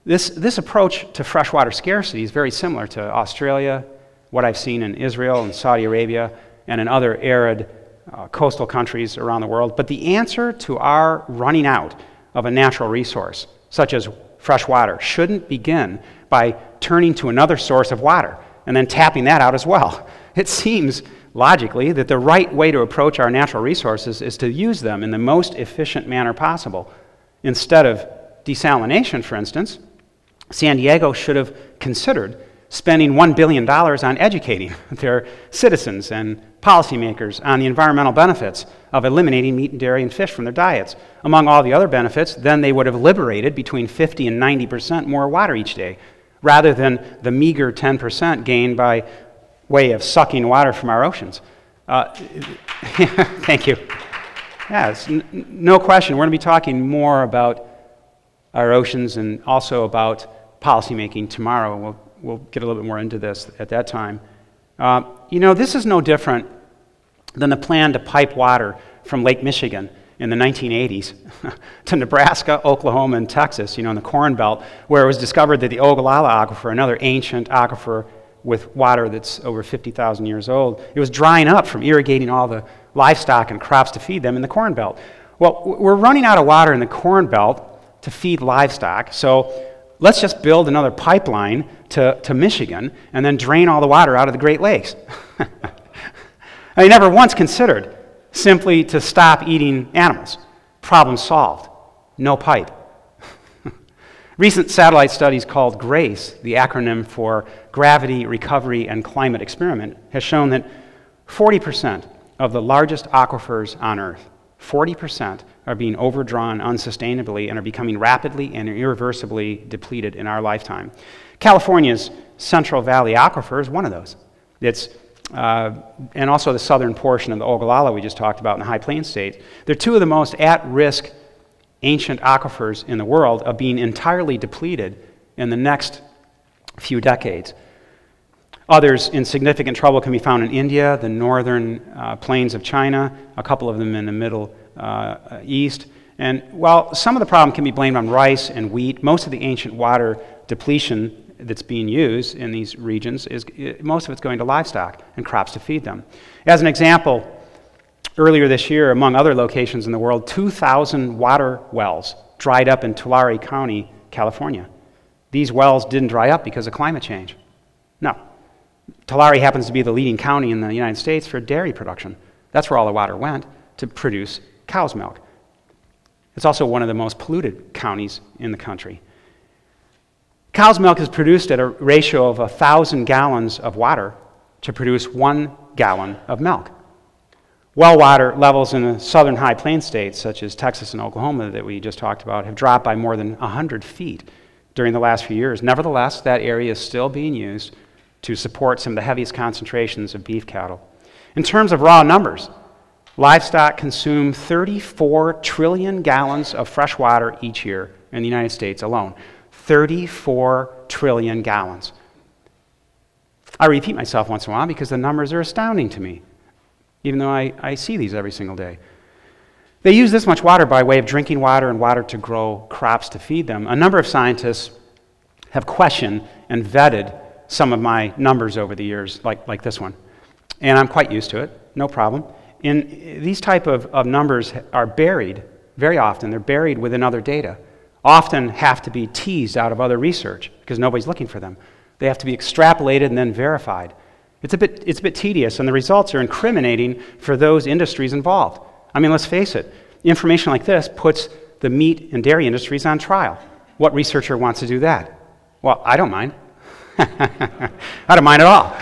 This, this approach to freshwater scarcity is very similar to Australia, what I've seen in Israel and Saudi Arabia, and in other arid uh, coastal countries around the world. But the answer to our running out of a natural resource, such as fresh water, shouldn't begin by turning to another source of water and then tapping that out as well. It seems logically that the right way to approach our natural resources is to use them in the most efficient manner possible. Instead of desalination, for instance, San Diego should have considered spending $1 billion on educating their citizens and policymakers on the environmental benefits of eliminating meat and dairy and fish from their diets. Among all the other benefits, then they would have liberated between 50 and 90% more water each day, rather than the meager 10% gained by way of sucking water from our oceans. Uh, thank you. Yes, no question. We're going to be talking more about our oceans and also about policymaking tomorrow. We'll, we'll get a little bit more into this at that time. Uh, you know, this is no different than the plan to pipe water from Lake Michigan in the 1980s to Nebraska, Oklahoma, and Texas, you know, in the Corn Belt, where it was discovered that the Ogallala Aquifer, another ancient aquifer with water that's over 50,000 years old. It was drying up from irrigating all the livestock and crops to feed them in the Corn Belt. Well, we're running out of water in the Corn Belt to feed livestock, so let's just build another pipeline to, to Michigan and then drain all the water out of the Great Lakes. I never once considered simply to stop eating animals. Problem solved. No pipe. Recent satellite studies called GRACE, the acronym for Gravity, Recovery, and Climate Experiment, has shown that 40% of the largest aquifers on Earth, 40% are being overdrawn unsustainably and are becoming rapidly and irreversibly depleted in our lifetime. California's Central Valley Aquifer is one of those. It's, uh, and also the southern portion of the Ogallala we just talked about in the High Plains states. They're two of the most at risk ancient aquifers in the world of being entirely depleted in the next few decades. Others in significant trouble can be found in India, the northern uh, plains of China, a couple of them in the Middle uh, East. And while some of the problem can be blamed on rice and wheat, most of the ancient water depletion that's being used in these regions is most of it's going to livestock and crops to feed them. As an example, Earlier this year, among other locations in the world, 2,000 water wells dried up in Tulare County, California. These wells didn't dry up because of climate change. No. Tulare happens to be the leading county in the United States for dairy production. That's where all the water went to produce cow's milk. It's also one of the most polluted counties in the country. Cow's milk is produced at a ratio of 1,000 gallons of water to produce one gallon of milk. Well water levels in the southern high plain states, such as Texas and Oklahoma, that we just talked about, have dropped by more than 100 feet during the last few years. Nevertheless, that area is still being used to support some of the heaviest concentrations of beef cattle. In terms of raw numbers, livestock consume 34 trillion gallons of fresh water each year in the United States alone. 34 trillion gallons. I repeat myself once in a while because the numbers are astounding to me even though I, I see these every single day. They use this much water by way of drinking water and water to grow crops to feed them. A number of scientists have questioned and vetted some of my numbers over the years, like, like this one. And I'm quite used to it, no problem. In, these type of, of numbers are buried, very often, they're buried within other data. Often have to be teased out of other research because nobody's looking for them. They have to be extrapolated and then verified. It's a, bit, it's a bit tedious, and the results are incriminating for those industries involved. I mean, let's face it, information like this puts the meat and dairy industries on trial. What researcher wants to do that? Well, I don't mind. I don't mind at all.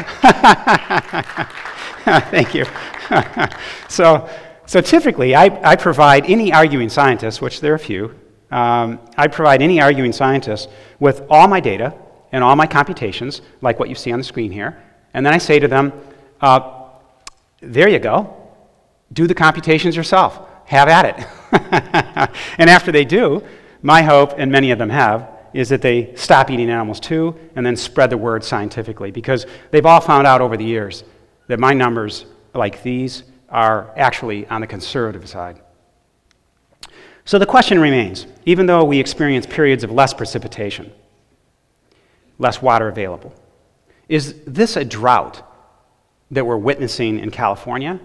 Thank you. so, so typically, I, I provide any arguing scientist, which there are a few, um, I provide any arguing scientist with all my data and all my computations, like what you see on the screen here, and then I say to them, uh, there you go. Do the computations yourself. Have at it. and after they do, my hope, and many of them have, is that they stop eating animals too and then spread the word scientifically because they've all found out over the years that my numbers like these are actually on the conservative side. So the question remains even though we experience periods of less precipitation, less water available, is this a drought that we're witnessing in California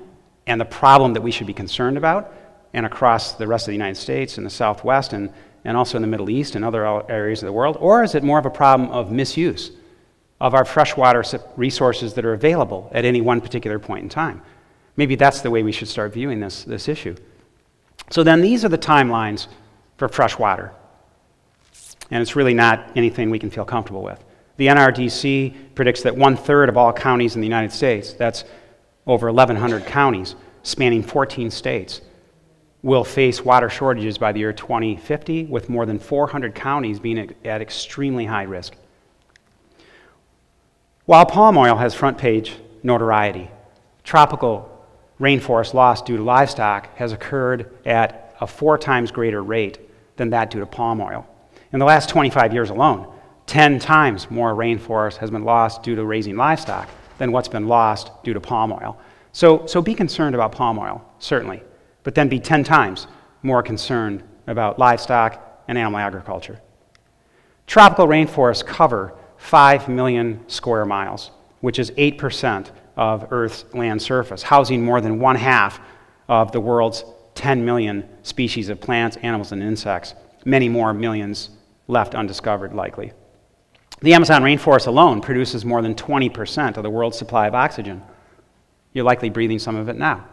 and the problem that we should be concerned about and across the rest of the United States and the Southwest and, and also in the Middle East and other areas of the world? Or is it more of a problem of misuse of our freshwater resources that are available at any one particular point in time? Maybe that's the way we should start viewing this, this issue. So then these are the timelines for fresh water. And it's really not anything we can feel comfortable with. The NRDC predicts that one third of all counties in the United States, that's over 1,100 counties spanning 14 states, will face water shortages by the year 2050, with more than 400 counties being at extremely high risk. While palm oil has front page notoriety, tropical rainforest loss due to livestock has occurred at a four times greater rate than that due to palm oil. In the last 25 years alone, 10 times more rainforest has been lost due to raising livestock than what's been lost due to palm oil. So, so be concerned about palm oil, certainly, but then be 10 times more concerned about livestock and animal agriculture. Tropical rainforests cover 5 million square miles, which is 8% of Earth's land surface, housing more than one half of the world's 10 million species of plants, animals, and insects, many more millions left undiscovered, likely. The Amazon rainforest alone produces more than 20% of the world's supply of oxygen. You're likely breathing some of it now.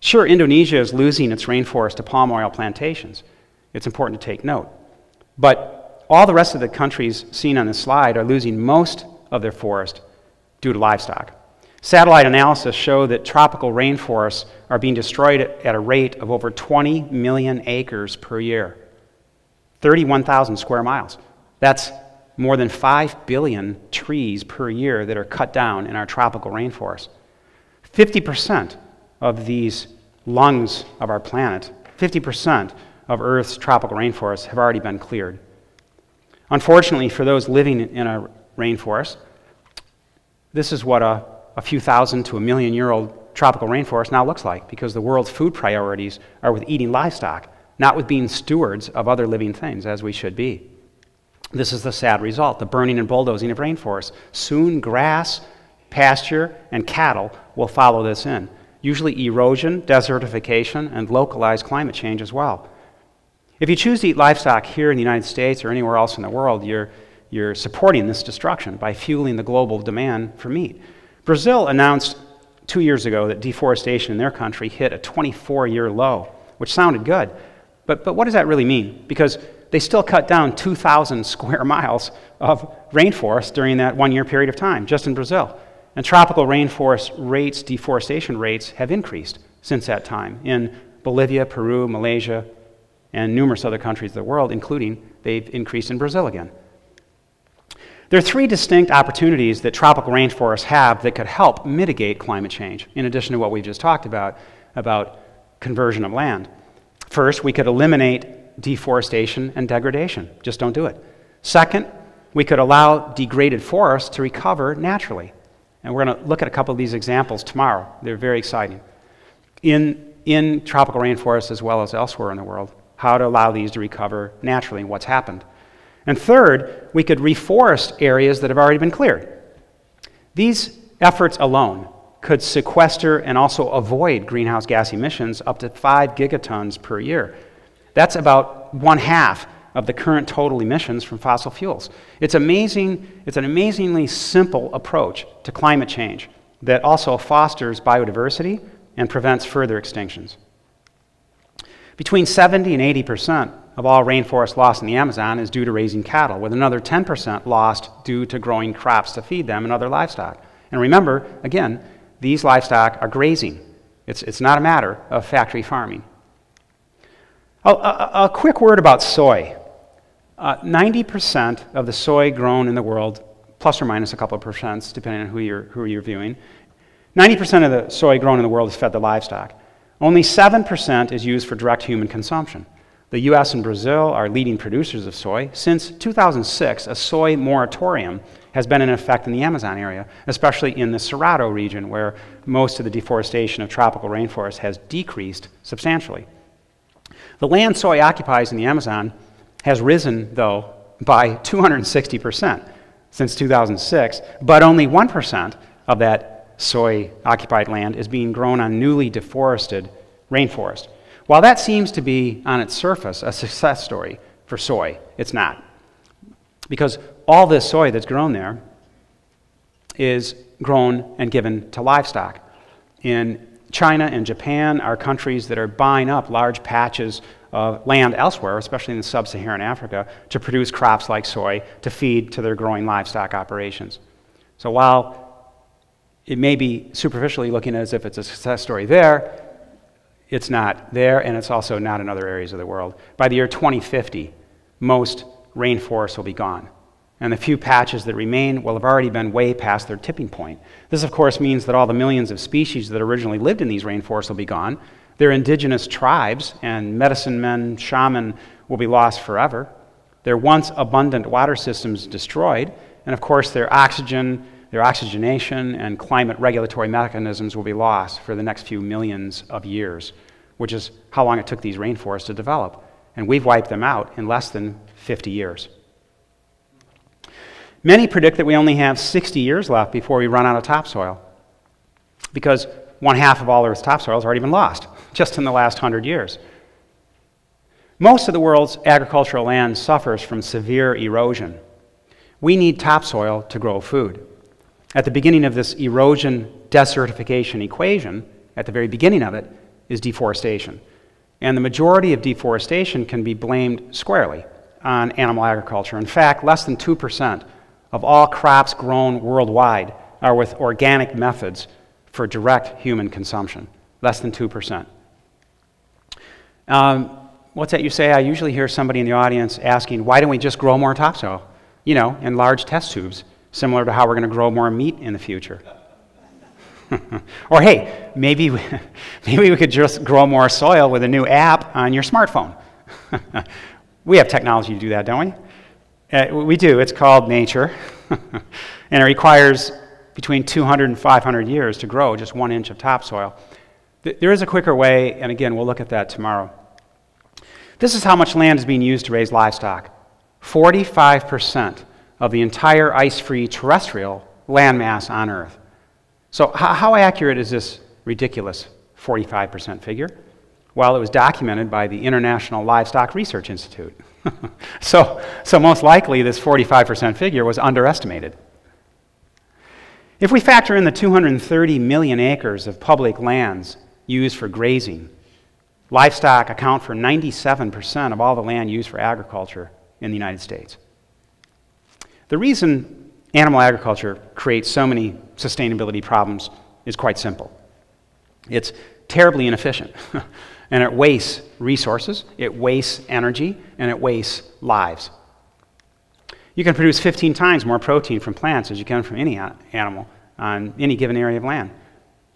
Sure, Indonesia is losing its rainforest to palm oil plantations. It's important to take note. But all the rest of the countries seen on this slide are losing most of their forest due to livestock. Satellite analysis show that tropical rainforests are being destroyed at a rate of over 20 million acres per year, 31,000 square miles. That's more than 5 billion trees per year that are cut down in our tropical rainforests. 50% of these lungs of our planet, 50% of Earth's tropical rainforests have already been cleared. Unfortunately, for those living in a rainforest, this is what a a few thousand to a million year old tropical rainforest now looks like because the world's food priorities are with eating livestock, not with being stewards of other living things as we should be. This is the sad result the burning and bulldozing of rainforests. Soon, grass, pasture, and cattle will follow this in. Usually, erosion, desertification, and localized climate change as well. If you choose to eat livestock here in the United States or anywhere else in the world, you're, you're supporting this destruction by fueling the global demand for meat. Brazil announced two years ago that deforestation in their country hit a 24 year low, which sounded good. But, but what does that really mean? Because they still cut down 2,000 square miles of rainforest during that one year period of time, just in Brazil. And tropical rainforest rates, deforestation rates, have increased since that time in Bolivia, Peru, Malaysia, and numerous other countries of the world, including they've increased in Brazil again. There are three distinct opportunities that tropical rainforests have that could help mitigate climate change, in addition to what we just talked about, about conversion of land. First, we could eliminate deforestation and degradation. Just don't do it. Second, we could allow degraded forests to recover naturally. And we're going to look at a couple of these examples tomorrow. They're very exciting. In, in tropical rainforests as well as elsewhere in the world, how to allow these to recover naturally and what's happened. And third, we could reforest areas that have already been cleared. These efforts alone could sequester and also avoid greenhouse gas emissions up to 5 gigatons per year. That's about one half of the current total emissions from fossil fuels. It's amazing, it's an amazingly simple approach to climate change that also fosters biodiversity and prevents further extinctions. Between 70 and 80 percent of all rainforest loss in the Amazon is due to raising cattle, with another 10% lost due to growing crops to feed them and other livestock. And remember, again, these livestock are grazing. It's, it's not a matter of factory farming. A, a, a quick word about soy. Uh, 90% of the soy grown in the world, plus or minus a couple of percents, depending on who you're, who you're viewing, 90% of the soy grown in the world is fed to livestock. Only 7% is used for direct human consumption. The US and Brazil are leading producers of soy. Since 2006, a soy moratorium has been in effect in the Amazon area, especially in the Cerrado region, where most of the deforestation of tropical rainforests has decreased substantially. The land soy occupies in the Amazon has risen, though, by 260% since 2006, but only 1% of that soy occupied land is being grown on newly deforested rainforest. While that seems to be, on its surface, a success story for soy, it's not. Because all this soy that's grown there is grown and given to livestock. In China and Japan are countries that are buying up large patches of land elsewhere, especially in sub Saharan Africa, to produce crops like soy to feed to their growing livestock operations. So while it may be superficially looking as if it's a success story there, it's not there, and it's also not in other areas of the world. By the year 2050, most rainforests will be gone. And the few patches that remain will have already been way past their tipping point. This, of course, means that all the millions of species that originally lived in these rainforests will be gone. Their indigenous tribes and medicine men, shaman will be lost forever. Their once abundant water systems destroyed. And of course, their oxygen, their oxygenation, and climate regulatory mechanisms will be lost for the next few millions of years, which is how long it took these rainforests to develop. And we've wiped them out in less than 50 years. Many predict that we only have 60 years left before we run out of topsoil because one half of all Earth's topsoil has already been lost just in the last hundred years. Most of the world's agricultural land suffers from severe erosion. We need topsoil to grow food. At the beginning of this erosion desertification equation, at the very beginning of it, is deforestation. And the majority of deforestation can be blamed squarely on animal agriculture. In fact, less than 2% of all crops grown worldwide are with organic methods for direct human consumption. Less than 2%. Um, what's that you say? I usually hear somebody in the audience asking, why don't we just grow more topsoil? You know, in large test tubes, similar to how we're going to grow more meat in the future. or hey, maybe we, maybe we could just grow more soil with a new app on your smartphone. we have technology to do that, don't we? Uh, we do. It's called nature. and it requires between 200 and 500 years to grow just one inch of topsoil. There is a quicker way, and again, we'll look at that tomorrow. This is how much land is being used to raise livestock 45% of the entire ice free terrestrial landmass on Earth. So, how, accurate is this ridiculous 45% figure? Well, it was documented by the International Livestock Research Institute. so, so, most likely, this 45% figure was underestimated. If we factor in the 230 million acres of public lands used for grazing, Livestock account for 97% of all the land used for agriculture in the United States. The reason animal agriculture creates so many sustainability problems is quite simple. It's terribly inefficient, and it wastes resources, it wastes energy, and it wastes lives. You can produce 15 times more protein from plants as you can from any animal on any given area of land.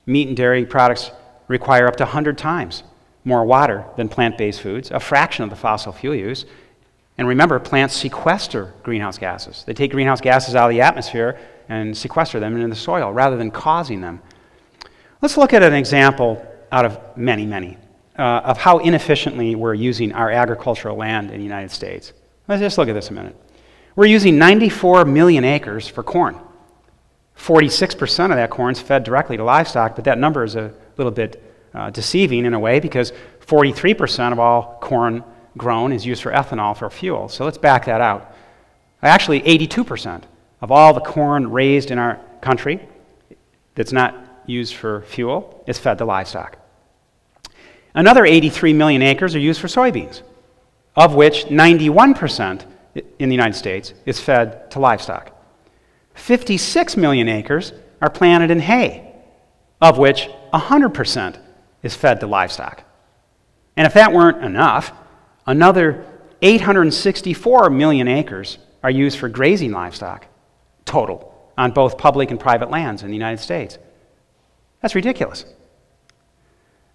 Meat and dairy products require up to 100 times more water than plant based foods, a fraction of the fossil fuel use. And remember, plants sequester greenhouse gases. They take greenhouse gases out of the atmosphere and sequester them into the soil rather than causing them. Let's look at an example out of many, many uh, of how inefficiently we're using our agricultural land in the United States. Let's just look at this a minute. We're using 94 million acres for corn. 46% of that corn is fed directly to livestock, but that number is a little bit uh, deceiving in a way because 43% of all corn grown is used for ethanol for fuel. So let's back that out. Actually, 82% of all the corn raised in our country that's not used for fuel is fed to livestock. Another 83 million acres are used for soybeans, of which 91% in the United States is fed to livestock. 56 million acres are planted in hay, of which 100% is fed to livestock. And if that weren't enough, another 864 million acres are used for grazing livestock, total, on both public and private lands in the United States. That's ridiculous.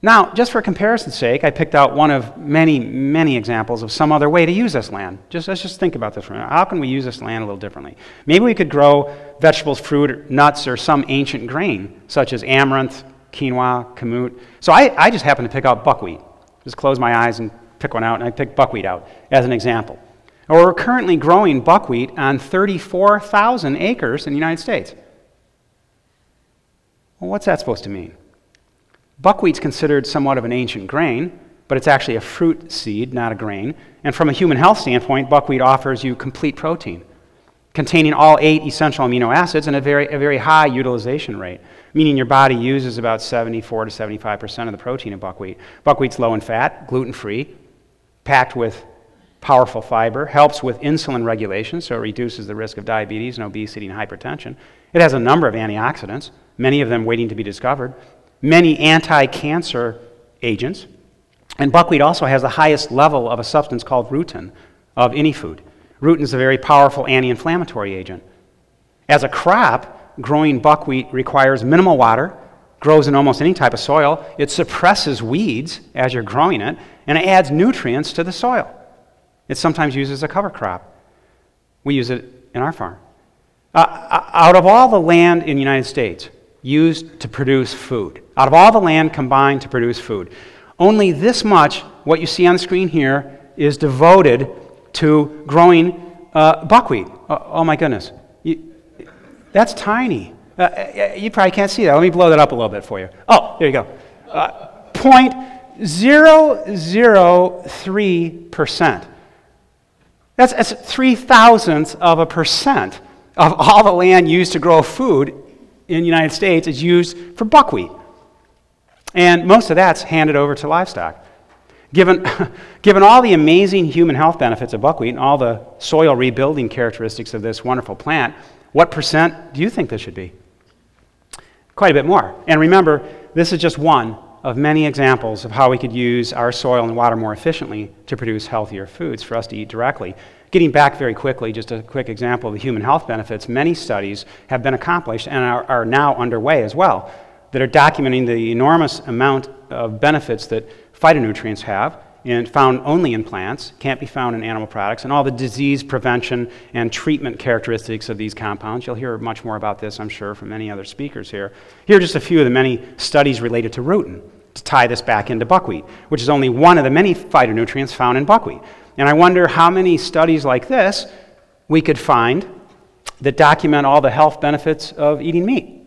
Now, just for comparison's sake, I picked out one of many, many examples of some other way to use this land. Just, let's just think about this for a minute. How can we use this land a little differently? Maybe we could grow vegetables, fruit, nuts, or some ancient grain, such as amaranth, quinoa, kamut. So I, I just happen to pick out buckwheat. Just close my eyes and pick one out, and I pick buckwheat out as an example. We're currently growing buckwheat on 34,000 acres in the United States. Well, what's that supposed to mean? Buckwheat's considered somewhat of an ancient grain, but it's actually a fruit seed, not a grain. And from a human health standpoint, buckwheat offers you complete protein, containing all eight essential amino acids and a very, a very high utilization rate meaning your body uses about 74 to 75% of the protein in buckwheat. Buckwheat's low in fat, gluten free, packed with powerful fiber, helps with insulin regulation, so it reduces the risk of diabetes and obesity and hypertension. It has a number of antioxidants, many of them waiting to be discovered, many anti cancer agents, and buckwheat also has the highest level of a substance called rutin of any food. Rutin is a very powerful anti inflammatory agent. As a crop, growing buckwheat requires minimal water, grows in almost any type of soil. It suppresses weeds as you're growing it, and it adds nutrients to the soil. It's sometimes used as a cover crop. We use it in our farm. Uh, uh, out of all the land in the United States used to produce food, out of all the land combined to produce food, only this much, what you see on the screen here, is devoted to growing uh, buckwheat. Oh, oh, my goodness. You, that's tiny. Uh, uh, you probably can't see that. Let me blow that up a little bit for you. Oh, there you go. Uh, 0.003%. That's, that's three thousandths of a percent of all the land used to grow food in the United States is used for buckwheat. And most of that's handed over to livestock. Given, given all the amazing human health benefits of buckwheat and all the soil rebuilding characteristics of this wonderful plant, what percent do you think this should be? Quite a bit more. And remember, this is just one of many examples of how we could use our soil and water more efficiently to produce healthier foods for us to eat directly. Getting back very quickly, just a quick example of the human health benefits, many studies have been accomplished and are, are now underway as well that are documenting the enormous amount of benefits that phytonutrients have and found only in plants, can't be found in animal products, and all the disease prevention and treatment characteristics of these compounds. You'll hear much more about this, I'm sure, from many other speakers here. Here are just a few of the many studies related to rutin to tie this back into buckwheat, which is only one of the many phytonutrients found in buckwheat. And I wonder how many studies like this we could find that document all the health benefits of eating meat.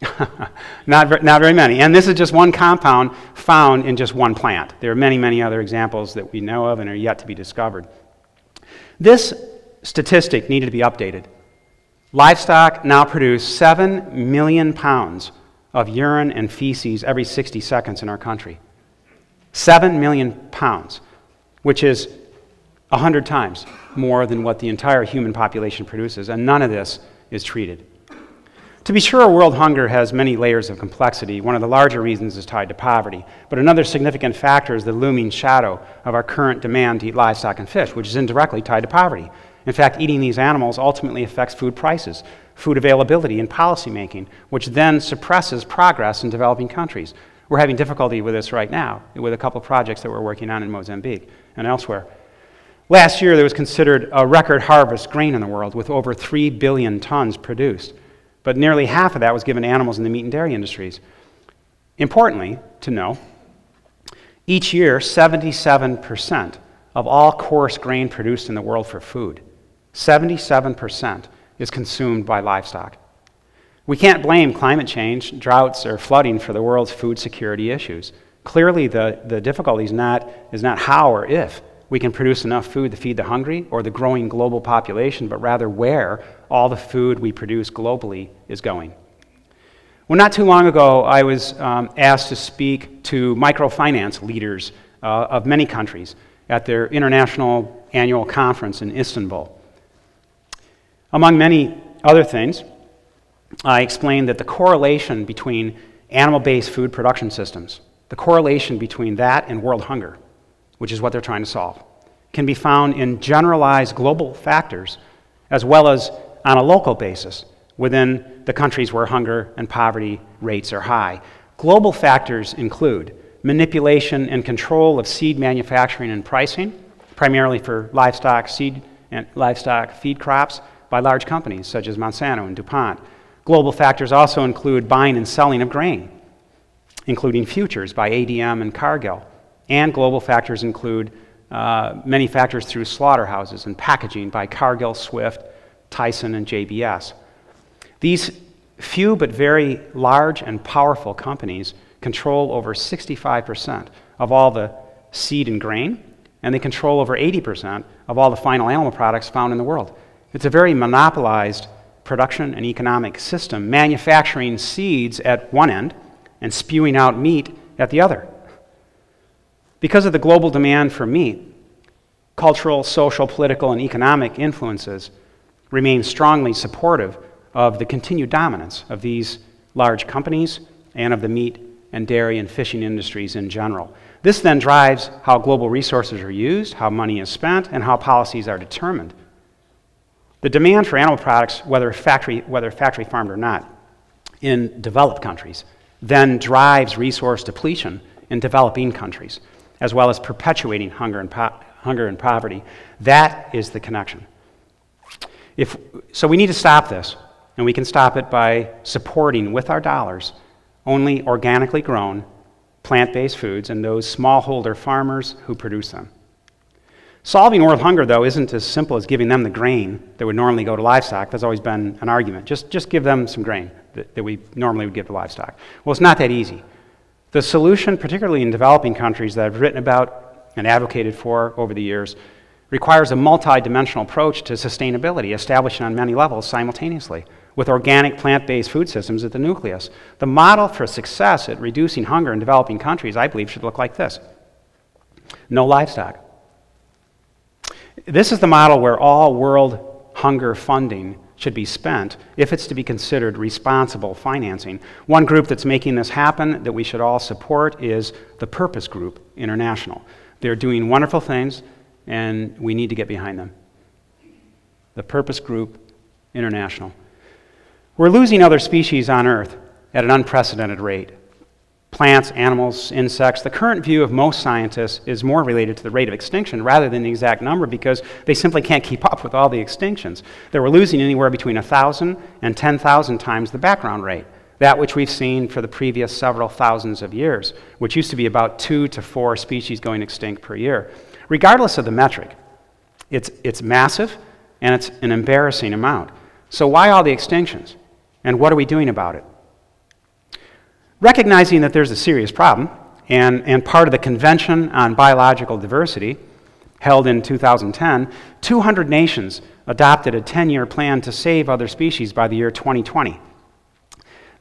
not, not very many. And this is just one compound found in just one plant. There are many, many other examples that we know of and are yet to be discovered. This statistic needed to be updated. Livestock now produce 7 million pounds of urine and feces every 60 seconds in our country. 7 million pounds, which is 100 times more than what the entire human population produces, and none of this is treated. To be sure, world hunger has many layers of complexity. One of the larger reasons is tied to poverty. But another significant factor is the looming shadow of our current demand to eat livestock and fish, which is indirectly tied to poverty. In fact, eating these animals ultimately affects food prices, food availability, and policymaking, which then suppresses progress in developing countries. We're having difficulty with this right now with a couple projects that we're working on in Mozambique and elsewhere. Last year, there was considered a record harvest grain in the world with over 3 billion tons produced but nearly half of that was given to animals in the meat and dairy industries. Importantly, to know, each year, 77% of all coarse grain produced in the world for food, 77% is consumed by livestock. We can't blame climate change, droughts, or flooding for the world's food security issues. Clearly, the, the difficulty is not, is not how or if, we can produce enough food to feed the hungry or the growing global population, but rather where all the food we produce globally is going. Well, not too long ago, I was um, asked to speak to microfinance leaders uh, of many countries at their international annual conference in Istanbul. Among many other things, I explained that the correlation between animal based food production systems, the correlation between that and world hunger, which is what they're trying to solve, can be found in generalized global factors as well as on a local basis within the countries where hunger and poverty rates are high. Global factors include manipulation and control of seed manufacturing and pricing, primarily for livestock seed and livestock feed crops by large companies such as Monsanto and DuPont. Global factors also include buying and selling of grain, including futures by ADM and Cargill, and global factors include uh, many factors through slaughterhouses and packaging by Cargill, Swift, Tyson, and JBS. These few but very large and powerful companies control over 65% of all the seed and grain, and they control over 80% of all the final animal products found in the world. It's a very monopolized production and economic system, manufacturing seeds at one end and spewing out meat at the other. Because of the global demand for meat, cultural, social, political, and economic influences remain strongly supportive of the continued dominance of these large companies and of the meat and dairy and fishing industries in general. This then drives how global resources are used, how money is spent, and how policies are determined. The demand for animal products, whether factory, whether factory farmed or not, in developed countries, then drives resource depletion in developing countries, as well as perpetuating hunger and, po- hunger and poverty. That is the connection. If, so we need to stop this, and we can stop it by supporting with our dollars only organically grown plant based foods and those smallholder farmers who produce them. Solving world hunger, though, isn't as simple as giving them the grain that would normally go to livestock. That's always been an argument. Just, just give them some grain that, that we normally would give to livestock. Well, it's not that easy. The solution, particularly in developing countries that I've written about and advocated for over the years, requires a multi-dimensional approach to sustainability, established on many levels simultaneously, with organic plant based food systems at the nucleus. The model for success at reducing hunger in developing countries, I believe, should look like this no livestock. This is the model where all world hunger funding should be spent if it's to be considered responsible financing. One group that's making this happen that we should all support is the Purpose Group International. They're doing wonderful things, and we need to get behind them. The Purpose Group International. We're losing other species on Earth at an unprecedented rate plants, animals, insects. The current view of most scientists is more related to the rate of extinction rather than the exact number because they simply can't keep up with all the extinctions. They were losing anywhere between 1,000 and 10,000 times the background rate, that which we've seen for the previous several thousands of years, which used to be about two to four species going extinct per year. Regardless of the metric, it's, it's massive and it's an embarrassing amount. So, why all the extinctions? And what are we doing about it? Recognizing that there's a serious problem, and, and part of the Convention on Biological Diversity, held in 2010, 200 nations adopted a 10 year plan to save other species by the year 2020.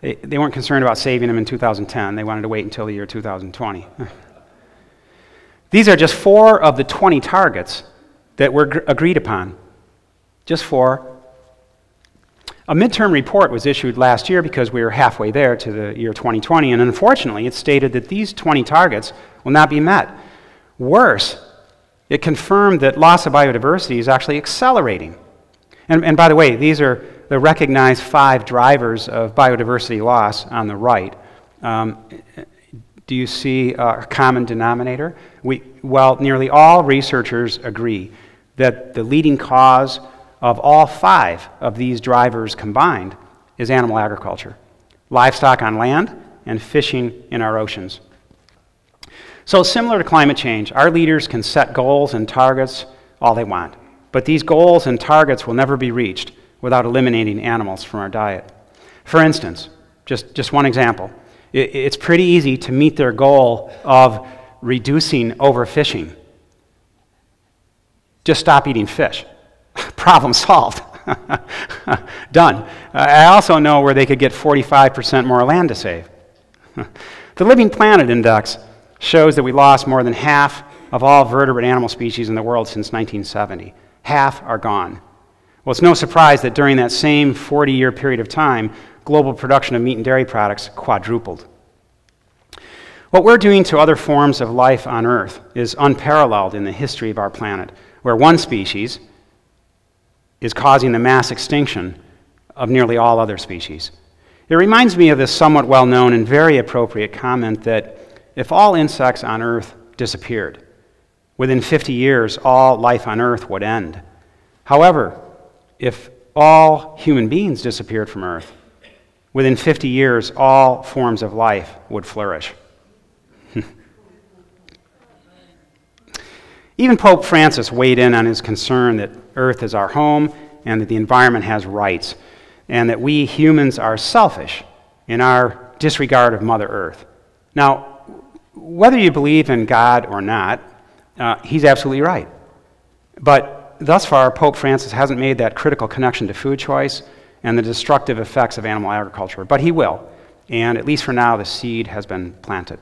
They, they weren't concerned about saving them in 2010, they wanted to wait until the year 2020. These are just four of the 20 targets that were gr- agreed upon. Just four a midterm report was issued last year because we were halfway there to the year 2020, and unfortunately, it stated that these 20 targets will not be met. Worse, it confirmed that loss of biodiversity is actually accelerating. And, and by the way, these are the recognized five drivers of biodiversity loss on the right. Um, do you see uh, a common denominator? We, well, nearly all researchers agree that the leading cause of all five of these drivers combined is animal agriculture livestock on land and fishing in our oceans. So, similar to climate change, our leaders can set goals and targets all they want, but these goals and targets will never be reached without eliminating animals from our diet. For instance, just, just one example, it, it's pretty easy to meet their goal of reducing overfishing. Just stop eating fish. Problem solved. Done. Uh, I also know where they could get 45% more land to save. the Living Planet Index shows that we lost more than half of all vertebrate animal species in the world since 1970. Half are gone. Well, it's no surprise that during that same 40 year period of time, global production of meat and dairy products quadrupled. What we're doing to other forms of life on Earth is unparalleled in the history of our planet, where one species, is causing the mass extinction of nearly all other species. It reminds me of this somewhat well known and very appropriate comment that if all insects on Earth disappeared, within 50 years, all life on Earth would end. However, if all human beings disappeared from Earth, within 50 years, all forms of life would flourish. Even Pope Francis weighed in on his concern that Earth is our home and that the environment has rights, and that we humans are selfish in our disregard of Mother Earth. Now, whether you believe in God or not, uh, he's absolutely right. But thus far, Pope Francis hasn't made that critical connection to food choice and the destructive effects of animal agriculture. But he will, and at least for now, the seed has been planted.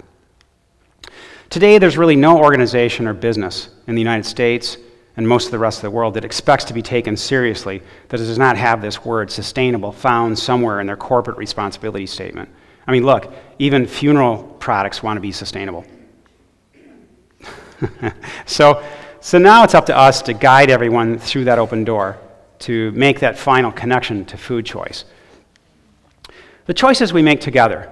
Today, there's really no organization or business in the United States and most of the rest of the world that expects to be taken seriously that does not have this word sustainable found somewhere in their corporate responsibility statement. I mean, look, even funeral products want to be sustainable. so, so now it's up to us to guide everyone through that open door to make that final connection to food choice. The choices we make together,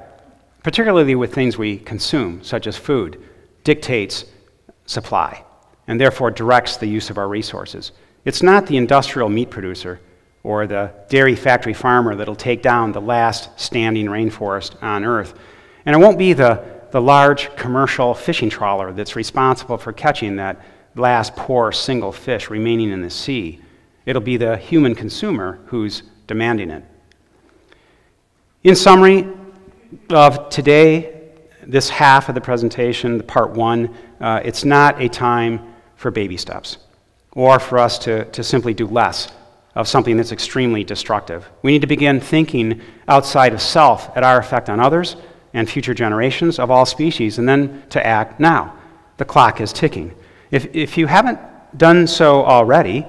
particularly with things we consume, such as food, dictates supply and therefore directs the use of our resources. It's not the industrial meat producer or the dairy factory farmer that'll take down the last standing rainforest on Earth. And it won't be the, the large commercial fishing trawler that's responsible for catching that last poor single fish remaining in the sea. It'll be the human consumer who's demanding it. In summary of today, this half of the presentation, the part one, uh, it's not a time for baby steps or for us to, to simply do less of something that's extremely destructive. We need to begin thinking outside of self at our effect on others and future generations of all species, and then to act now. The clock is ticking. If, if you haven't done so already,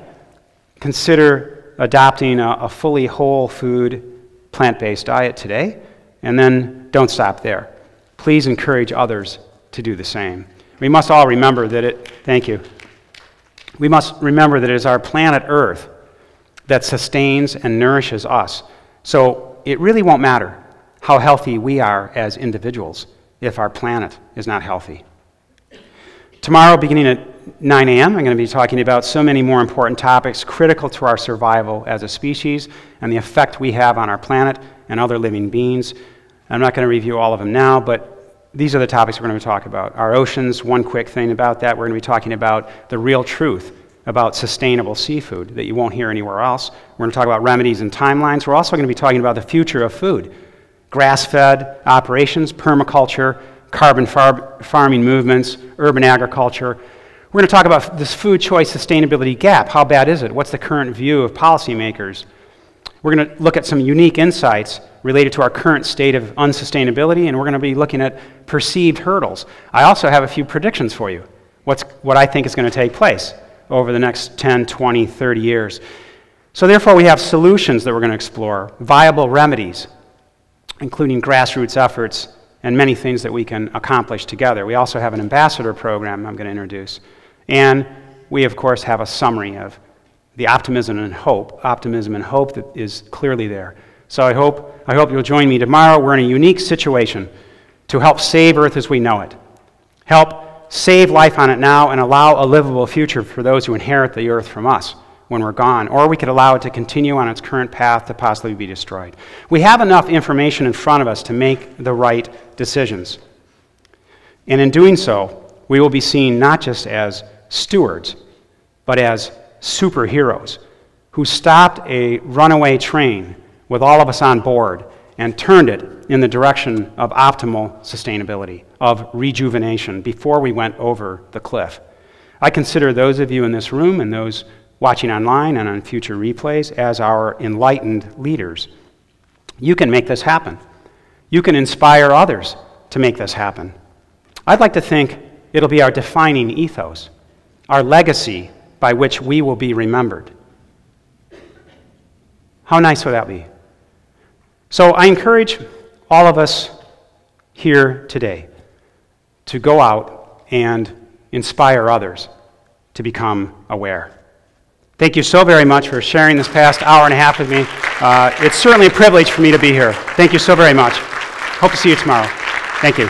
consider adopting a, a fully whole food, plant based diet today, and then don't stop there. Please encourage others to do the same. We must all remember that it, thank you. We must remember that it is our planet Earth that sustains and nourishes us. So it really won't matter how healthy we are as individuals if our planet is not healthy. Tomorrow, beginning at 9 a.m., I'm going to be talking about so many more important topics critical to our survival as a species and the effect we have on our planet and other living beings. I'm not going to review all of them now, but these are the topics we're going to talk about. Our oceans, one quick thing about that, we're going to be talking about the real truth about sustainable seafood that you won't hear anywhere else. We're going to talk about remedies and timelines. We're also going to be talking about the future of food grass fed operations, permaculture, carbon far- farming movements, urban agriculture. We're going to talk about this food choice sustainability gap. How bad is it? What's the current view of policymakers? We're going to look at some unique insights related to our current state of unsustainability, and we're going to be looking at perceived hurdles. I also have a few predictions for you, what's, what I think is going to take place over the next 10, 20, 30 years. So, therefore, we have solutions that we're going to explore, viable remedies, including grassroots efforts, and many things that we can accomplish together. We also have an ambassador program I'm going to introduce. And we, of course, have a summary of the optimism and hope, optimism and hope that is clearly there. So I hope, I hope you'll join me tomorrow. We're in a unique situation to help save Earth as we know it, help save life on it now, and allow a livable future for those who inherit the Earth from us when we're gone. Or we could allow it to continue on its current path to possibly be destroyed. We have enough information in front of us to make the right decisions. And in doing so, we will be seen not just as stewards, but as superheroes who stopped a runaway train with all of us on board and turned it in the direction of optimal sustainability, of rejuvenation before we went over the cliff. I consider those of you in this room and those watching online and on future replays as our enlightened leaders. You can make this happen. You can inspire others to make this happen. I'd like to think it'll be our defining ethos, our legacy by which we will be remembered. How nice would that be? So I encourage all of us here today to go out and inspire others to become aware. Thank you so very much for sharing this past hour and a half with me. Uh, it's certainly a privilege for me to be here. Thank you so very much. Hope to see you tomorrow. Thank you.